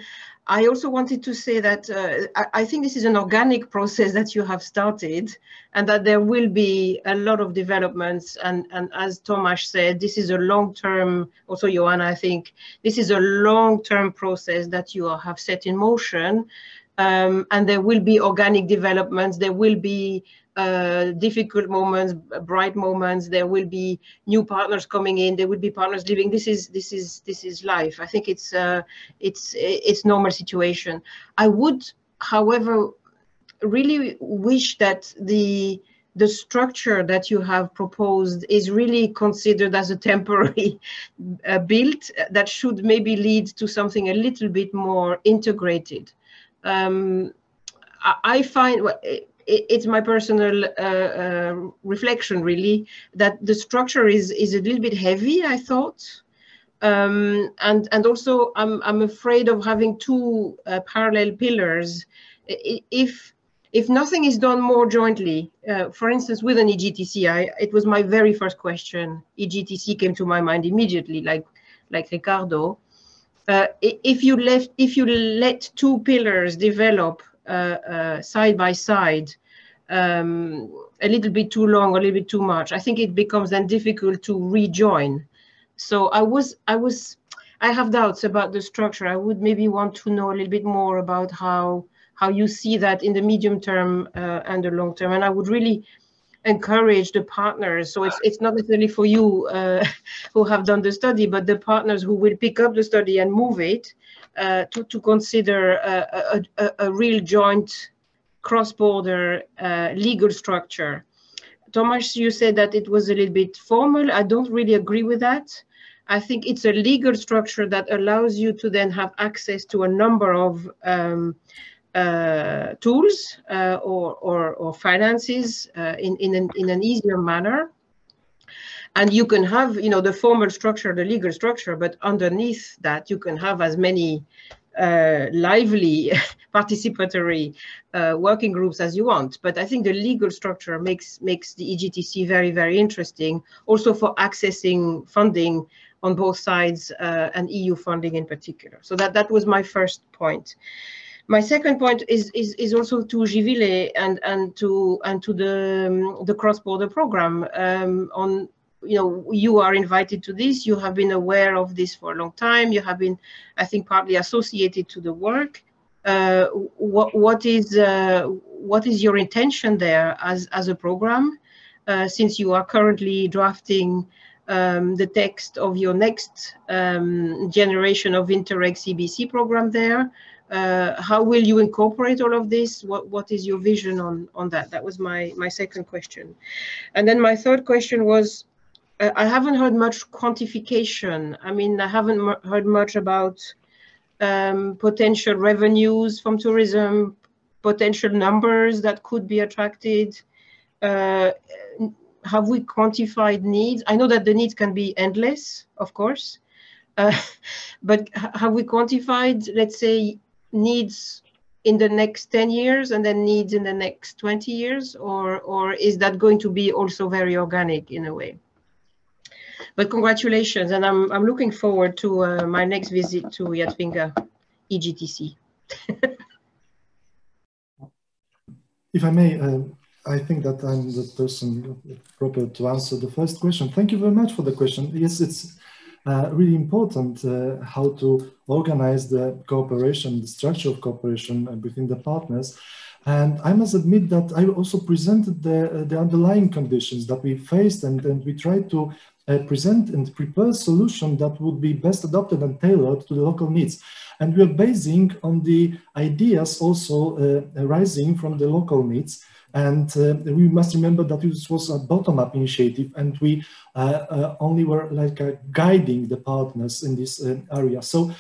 I also wanted to say that uh, I, think this is an organic process that you have started and that there will be a lot of developments. And, and as Tomasz said, this is a long-term, also Joanna, I think, this is a long-term process that you have set in motion. Um, and there will be organic developments. There will be uh, difficult moments, bright moments. There will be new partners coming in. There will be partners leaving. This is this is this is life. I think it's uh, it's it's normal situation. I would, however, really wish that the the structure that you have proposed is really considered as a temporary <laughs> uh, build that should maybe lead to something a little bit more integrated. Um, I, I find it's my personal uh, uh, reflection really that the structure is is a little bit heavy i thought. Um, and and also i'm i'm afraid of having two uh, parallel pillars. If if nothing is done more jointly uh, for instance with an egtc I, it was my very first question. Egtc came to my mind immediately like like ricardo. Uh, if you left if you let two pillars develop side by side um, a little bit too long, a little bit too much, I think it becomes then difficult to rejoin. So I was, I was, I have doubts about the structure. I would maybe want to know a little bit more about how how you see that in the medium term uh, and the long term. And I would really encourage the partners. So it's it's not necessarily for you uh, <laughs> who have done the study, but the partners who will pick up the study and move it uh, to to consider a, a, a real joint cross-border uh, legal structure. Thomas, you said that it was a little bit formal. I don't really agree with that. I think it's a legal structure that allows you to then have access to a number of um, uh, tools uh, or, or, or, finances uh, in, in, an, in an easier manner. And you can have, you know, the formal structure, the legal structure, but underneath that you can have as many uh, lively <laughs> participatory uh, working groups as you want. But I think the legal structure makes makes the EGTC very, very interesting, also for accessing funding on both sides uh, and EU funding in particular. So that, that was my first point. My second point is is, is also to Živile and and to and to the um, the cross border program um, on you know you are invited to this you have been aware of this for a long time you have been i think partly associated to the work uh, what what is uh, what is your intention there as as a program uh, since you are currently drafting um, the text of your next um, generation of Interreg CBC program there uh, how will you incorporate all of this? What what is your vision on on that? That was my my second question, and then my third question was, I haven't heard much quantification. I mean, I haven't heard much about um, potential revenues from tourism, potential numbers that could be attracted. Uh, have we quantified needs? I know that the needs can be endless, of course, uh, <laughs> but have we quantified, let's say, needs in the next 10 years and then needs in the next 20 years or or is that going to be also very organic in a way but congratulations and i'm i'm looking forward to uh, my next visit to yatvinga egtc <laughs> if i may uh, i think that i'm the person proper to answer the first question. Thank you very much for the question. Yes it's uh, really important uh, how to organize the cooperation, the structure of cooperation uh, between the partners. And I must admit that I also presented the, uh, the underlying conditions that we faced and, and we tried to uh, present and prepare solution that would be best adopted and tailored to the local needs. And we are basing on the ideas also uh, arising from the local needs. And uh, we must remember that this was a bottom-up initiative and we uh, uh, only were like uh, guiding the partners in this area. So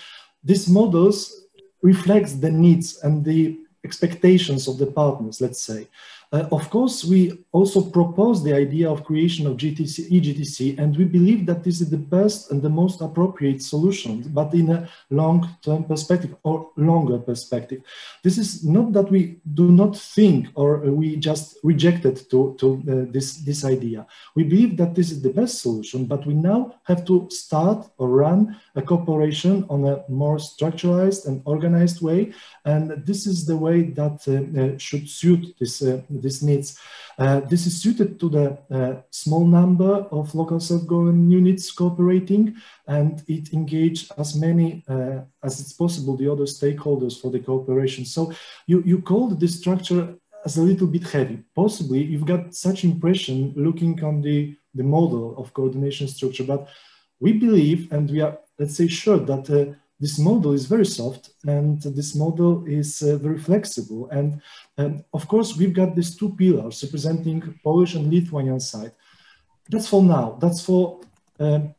these models reflects the needs and the expectations of the partners, let's say. Uh, of course, we also propose the idea of creation of GTC, eGTC, and we believe that this is the best and the most appropriate solution, but in a long-term perspective or longer perspective. This is not that we do not think or we just rejected to, to uh, this, this idea. We believe that this is the best solution, but we now have to start or run a cooperation on a more structuralized and organized way, and this is the way that uh, uh should suit this uh, this needs. Uh, this is suited to the uh, small number of local self-government units cooperating and it engage as many uh, as it's possible the other stakeholders for the cooperation. So you, you called this structure as a little bit heavy. Possibly you've got such impression looking on the, the model of coordination structure, but we believe and we are, let's say, sure that uh, this model is very soft and this model is uh, very flexible. And um, of course, we've got these two pillars representing Polish and Lithuanian side. That's for now. That's for um,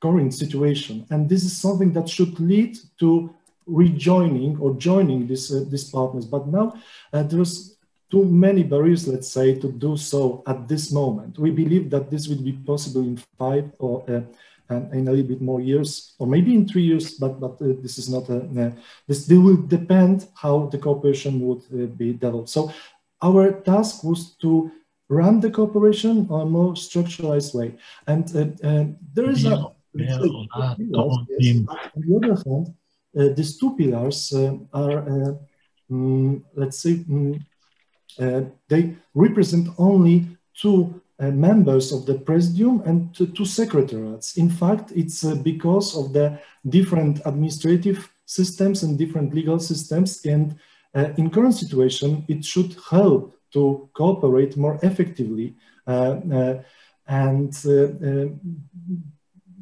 current situation. And this is something that should lead to rejoining or joining these, uh, these partners. But now uh, there's too many barriers, let's say, to do so at this moment. We believe that this will be possible in five or uh, and in a little bit more years, or maybe in three years, but, but uh, this is not a, uh, this will depend how the cooperation would uh, be developed. So our task was to run the cooperation on a more structuralized way. And uh, uh, there is a, yes, on the other hand, uh, these two pillars are, um, let's say, um, they represent only two Uh, members of the presidium and two secretariats. In fact, it's uh, because of the different administrative systems and different legal systems. And uh, in current situation, it should help to cooperate more effectively uh, uh, and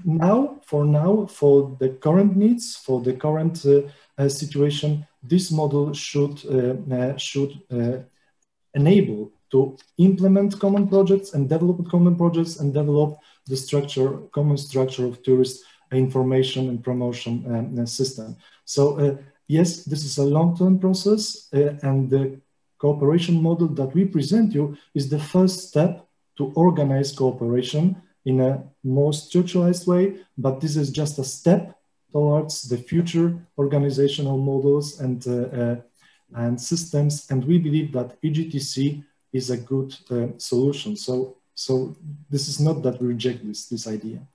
now, for now, for the current needs, for the current situation, this model should should enable to implement common projects and develop common projects and develop the structure, common structure of tourist information and promotion um, system. So uh, yes, this is a long-term process uh, and the cooperation model that we present you is the first step to organize cooperation in a more structuralized way, but this is just a step towards the future organizational models and, uh, uh, and systems. And we believe that eGTC is a good uh, solution. So, so this is not that we reject this, this idea.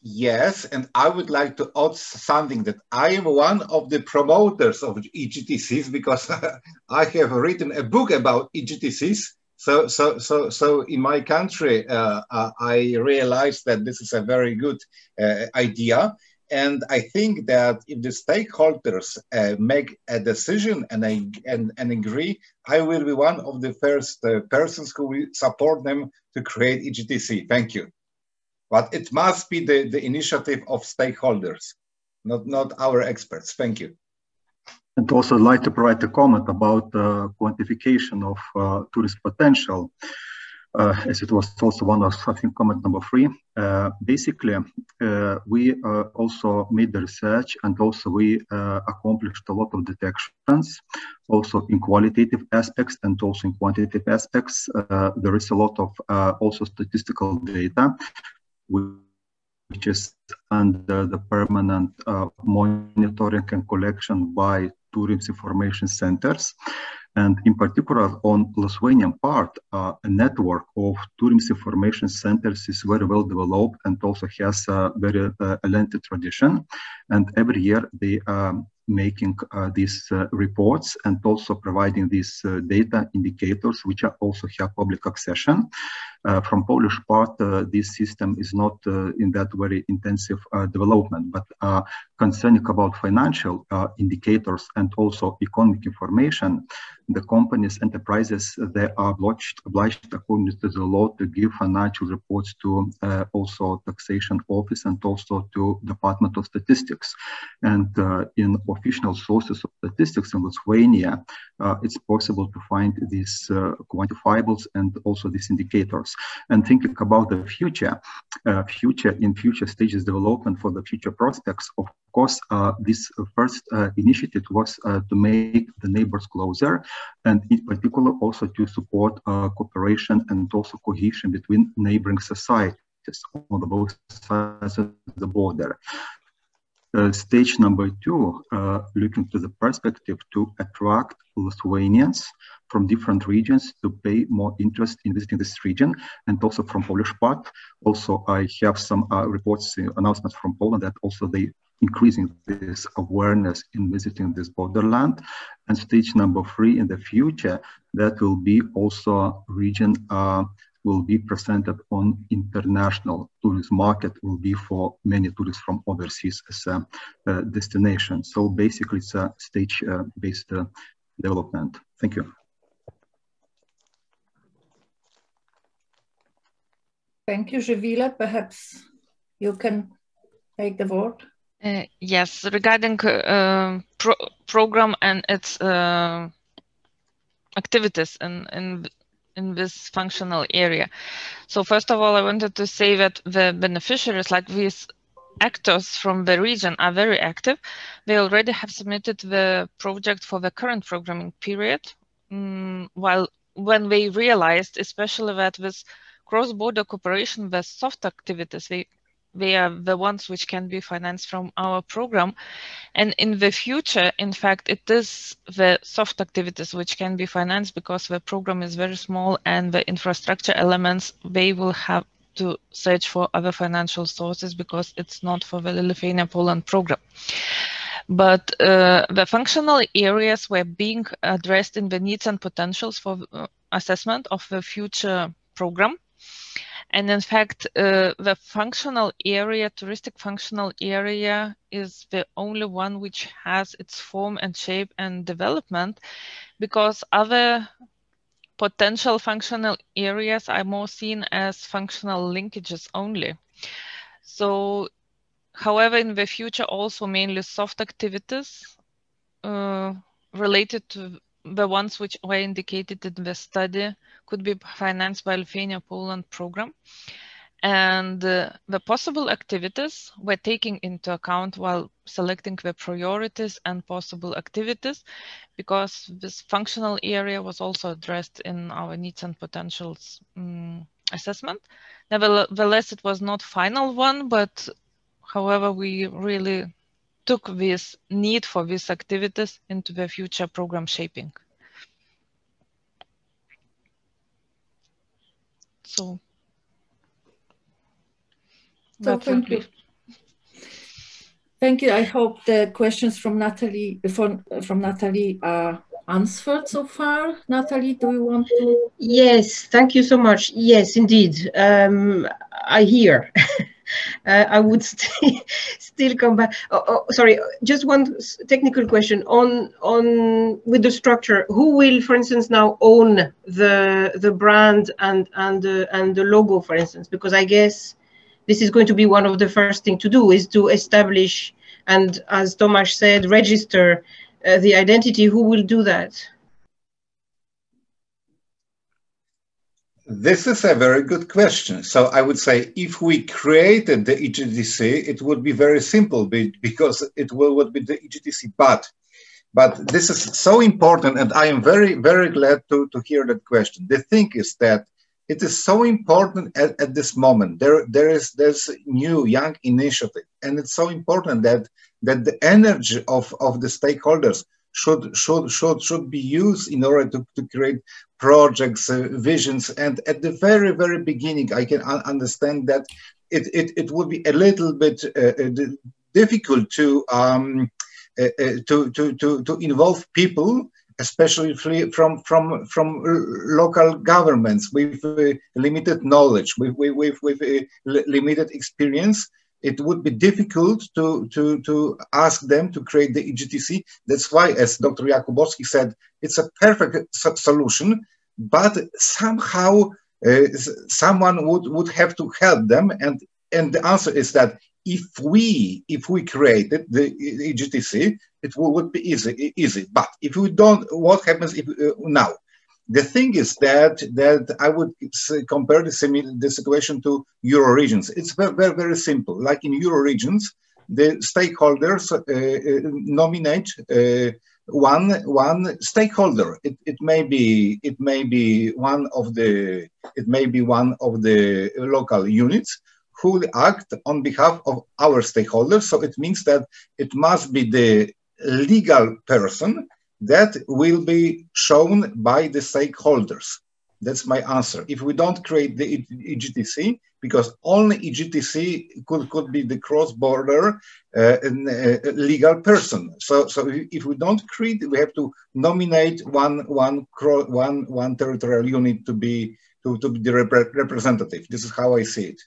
Yes, and I would like to add something that I am one of the promoters of eGTCs because <laughs> I have written a book about eGTCs. So, so, so, so in my country, uh, uh, I realized that this is a very good uh, idea. And I think that if the stakeholders uh, make a decision and, I, and, and agree, I will be one of the first uh, persons who will support them to create eGTC. Thank you. But it must be the, the initiative of stakeholders, not, not our experts. Thank you. And also I'd like to provide a comment about uh, quantification of uh, tourist potential as it was also one of, I think, comment number three. Uh, basically, uh, we uh, also made the research and also we uh, accomplished a lot of detections, also in qualitative aspects and also in quantitative aspects. Uh, there is a lot of also statistical data, which is under the permanent monitoring and collection by tourism information centers. And in particular, on Lithuanian part, uh, a network of tourism information centers is very well developed and also has a very uh, lengthy tradition. And every year they are making uh, these uh, reports and also providing these uh, data indicators, which are also have public accession. From Polish part, this system is not in that very intensive development, but concerning about financial indicators and also economic information, the companies, enterprises, they are obliged, obliged according to the law to give financial reports to uh, also taxation office and also to Department of Statistics. And uh, in official sources of statistics in Lithuania, uh, it's possible to find these uh, quantifiables and also these indicators. And thinking about the future, uh, future in future stages development for the future prospects, of course, uh, this first initiative was to make the neighbors closer and in particular also to support uh, cooperation and also cohesion between neighboring societies on the both sides of the border. Uh, stage number two, uh, looking to the perspective to attract Lithuanians from different regions to pay more interest in visiting this region and also from Polish part. Also, I have some uh, reports, uh, announcements from Poland that also they increasing this awareness in visiting this borderland. And stage number three in the future, that will be also region uh, will be presented on international tourist market will be for many tourists from overseas as a, a destination. So basically it's a stage uh, based uh, development. Thank you. Thank you, Jivila. Perhaps you can take the word. Uh, yes, regarding uh, pro program and its uh, activities in, in in this functional area. So first of all, I wanted to say that the beneficiaries, like these actors from the region, are very active. They already have submitted the project for the current programming period, um, while when they realized, especially that with cross-border cooperation, the soft activities, they they are the ones which can be financed from our program. And in the future, in fact, it is the soft activities which can be financed because the program is very small and the infrastructure elements, they will have to search for other financial sources because it's not for the Lithuania Poland program. But uh, the functional areas were being addressed in the needs and potentials for uh, assessment of the future program. And in fact, uh, the functional area, touristic functional area, is the only one which has its form and shape and development because other potential functional areas are more seen as functional linkages only. So, however, in the future, also mainly soft activities uh, related to the ones which were indicated in the study could be financed by Lithuania Poland program. And uh, the possible activities were taken into account while selecting the priorities and possible activities because this functional area was also addressed in our needs and potentials um, assessment. Nevertheless, it was not final one, but however, we really took this need for these activities into the future program shaping. So, so thank you. Thank you. I hope the questions from Natalie from from Natalie are answered so far. Natalie, do you want to? Yes, thank you so much. Yes, indeed. Um, I hear. <laughs> uh, I would <laughs> st still come back. Oh, oh, sorry, just one technical question on on with the structure. Who will, for instance, now own the the brand and and uh, and the logo, for instance? Because I guess this is going to be one of the first thing to do is to establish and, as Tomasz said, register uh, the identity. Who will do that? This is a very good question. So I would say if we created the EGTC, it would be very simple because it will, would be the EGTC, but but this is so important and I am very, very glad to, to hear that question. The thing is that it is so important at, at this moment. There, there is there's new young initiative and it's so important that that the energy of, of the stakeholders should should should should be used in order to, to create projects uh, visions. And at the very very beginning i can un understand that it, it it would be a little bit uh, uh difficult to um uh, uh, to, to to to involve people especially from from from local governments with uh, limited knowledge with with, with, with limited experience it would be difficult to, to, to ask them to create the EGTC. That's why, as Dr. Jakubowski said, it's a perfect solution, but somehow uh, someone would, would have to help them. And, and the answer is that if we if we created the EGTC, it would be easy, easy. But if we don't, what happens if uh, now? The thing is that that I would compare the, the situation to Euro regions. It's very, very, very simple. Like in Euro regions, the stakeholders uh, uh, nominate uh, one one stakeholder. It, it may be it may be one of the it may be one of the local units who act on behalf of our stakeholders. So it means that it must be the legal person that will be shown by the stakeholders. That's my answer. If we don't create the EGTC, because only EGTC could, could be the cross-border uh, uh, legal person. So, so if we don't create, we have to nominate one, one, one, one territorial unit to be, to, to be the rep representative. This is how I see it.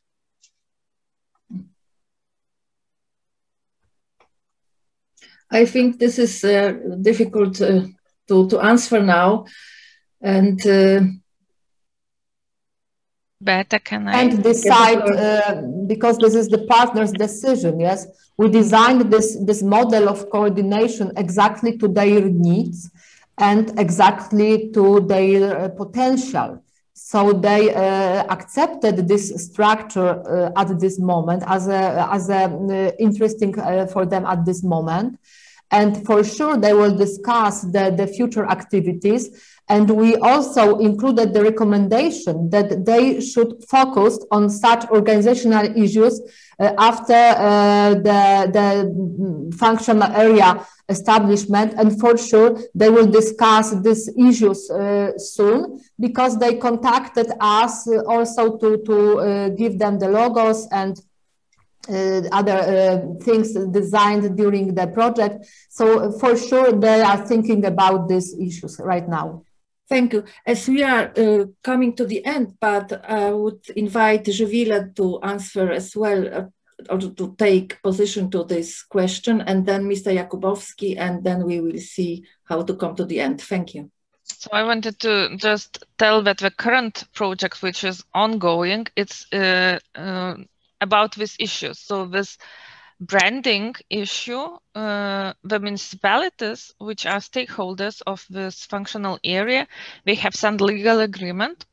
I think this is uh, difficult uh, to, to answer now. And uh, Beata can I? And decide, uh, because this is the partner's decision, yes? We designed this, this model of coordination exactly to their needs and exactly to their uh, potential. So they uh, accepted this structure uh, at this moment as a as a uh, interesting uh, for them at this moment, and for sure they will discuss the the future activities. And we also included the recommendation that they should focus on such organizational issues uh, after uh, the, the functional area establishment. And for sure, they will discuss these issues uh, soon because they contacted us also to, to give them the logos and uh, other uh, things designed during the project. So for sure, they are thinking about these issues right now. Thank you. As we are uh, coming to the end, but I would invite Živile to answer as well, uh, or to take position to this question, and then Mr. Jakubowski, and then we will see how to come to the end. Thank you. So I wanted to just tell that the current project, which is ongoing, it's uh, uh, about this issue. So this branding issue, uh, the municipalities, which are stakeholders of this functional area, they have some legal agreement,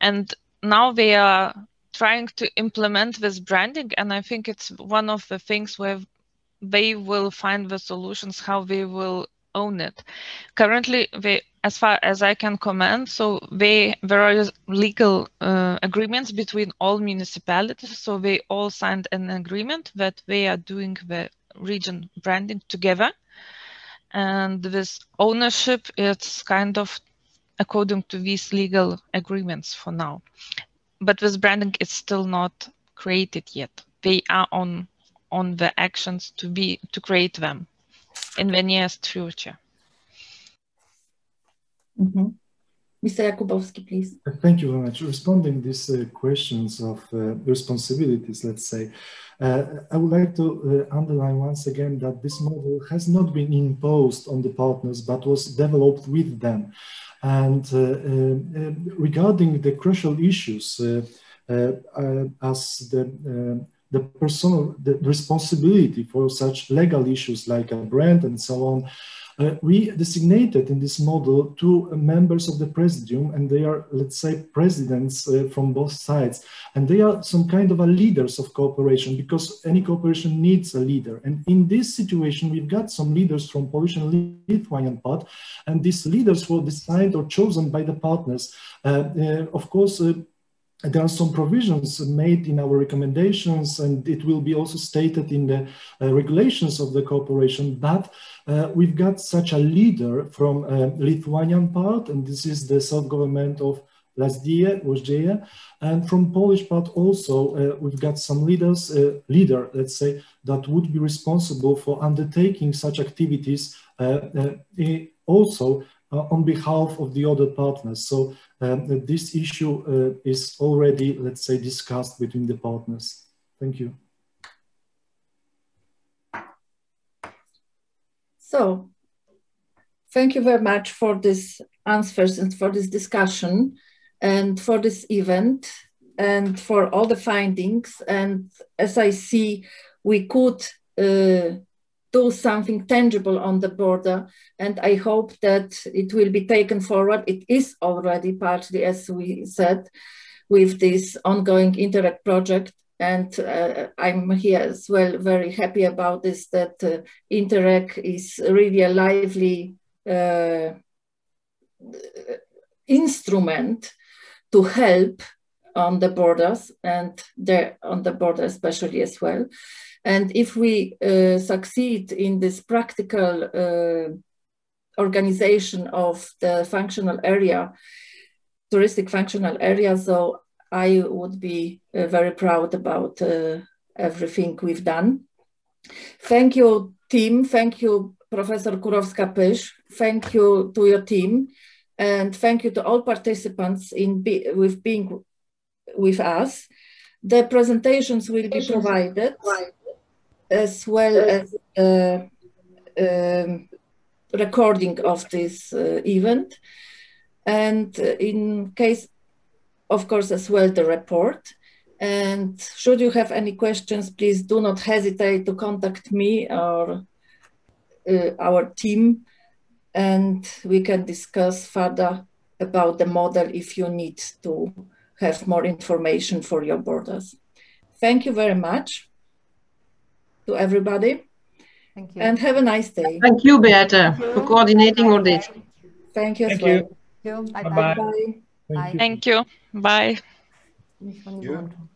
and now they are trying to implement this branding. And I think it's one of the things where they will find the solutions how they will own it. Currently, they, as far as I can comment, so they there are legal uh, agreements between all municipalities. So they all signed an agreement that they are doing the region branding together, and this ownership it's kind of according to these legal agreements for now. But this branding is still not created yet. They are on on the actions to be to create them in the nearest future. Mm -hmm. Mr. Jakubowski, please. Thank you very much. Responding these uh, questions of uh, responsibilities, let's say, uh, I would like to uh, underline once again that this model has not been imposed on the partners, but was developed with them. And uh, uh, regarding the crucial issues, as the the personal the responsibility for such legal issues like a brand and so on. Uh, we designated in this model two members of the presidium and they are let's say presidents uh, from both sides and they are some kind of a leaders of cooperation because any cooperation needs a leader and in this situation we've got some leaders from polish and lithuanian part and these leaders were decided or chosen by the partners uh, uh of course uh, there are some provisions made in our recommendations and it will be also stated in the uh, regulations of the cooperation but uh, we've got such a leader from uh, Lithuanian part and this is the self-government of Łoździeje, and from Polish part also uh, we've got some leaders, uh, leader let's say, that would be responsible for undertaking such activities uh, also on behalf of the other partners. So um, this issue uh, is already, let's say, discussed between the partners. Thank you. So, thank you very much for this answers and for this discussion and for this event and for all the findings. And as I see, we could uh, do something tangible on the border. And I hope that it will be taken forward. It is already partly, as we said, with this ongoing Interreg project. And uh, I'm here as well very happy about this, that uh, Interreg is really a lively uh, instrument to help on the borders and there on the border especially as well. And if we uh, succeed in this practical uh, organization of the functional area, touristic functional area, so I would be uh, very proud about uh, everything we've done. Thank you, team. Thank you, Professor Kurowska-Pysz. Thank you to your team. And thank you to all participants in be, with being with us. The presentations will be provided as well as uh, um, recording of this uh, event. And in case, of course, as well the report. And should you have any questions, please do not hesitate to contact me or uh, our team and we can discuss further about the model if you need to have more information for your borders. Thank you very much to everybody. Thank you. And have a nice day. Thank you, Beata, for coordinating all this. Thank you Thank well. you. Thank you. Bye. Thank you. Bye. Thank you.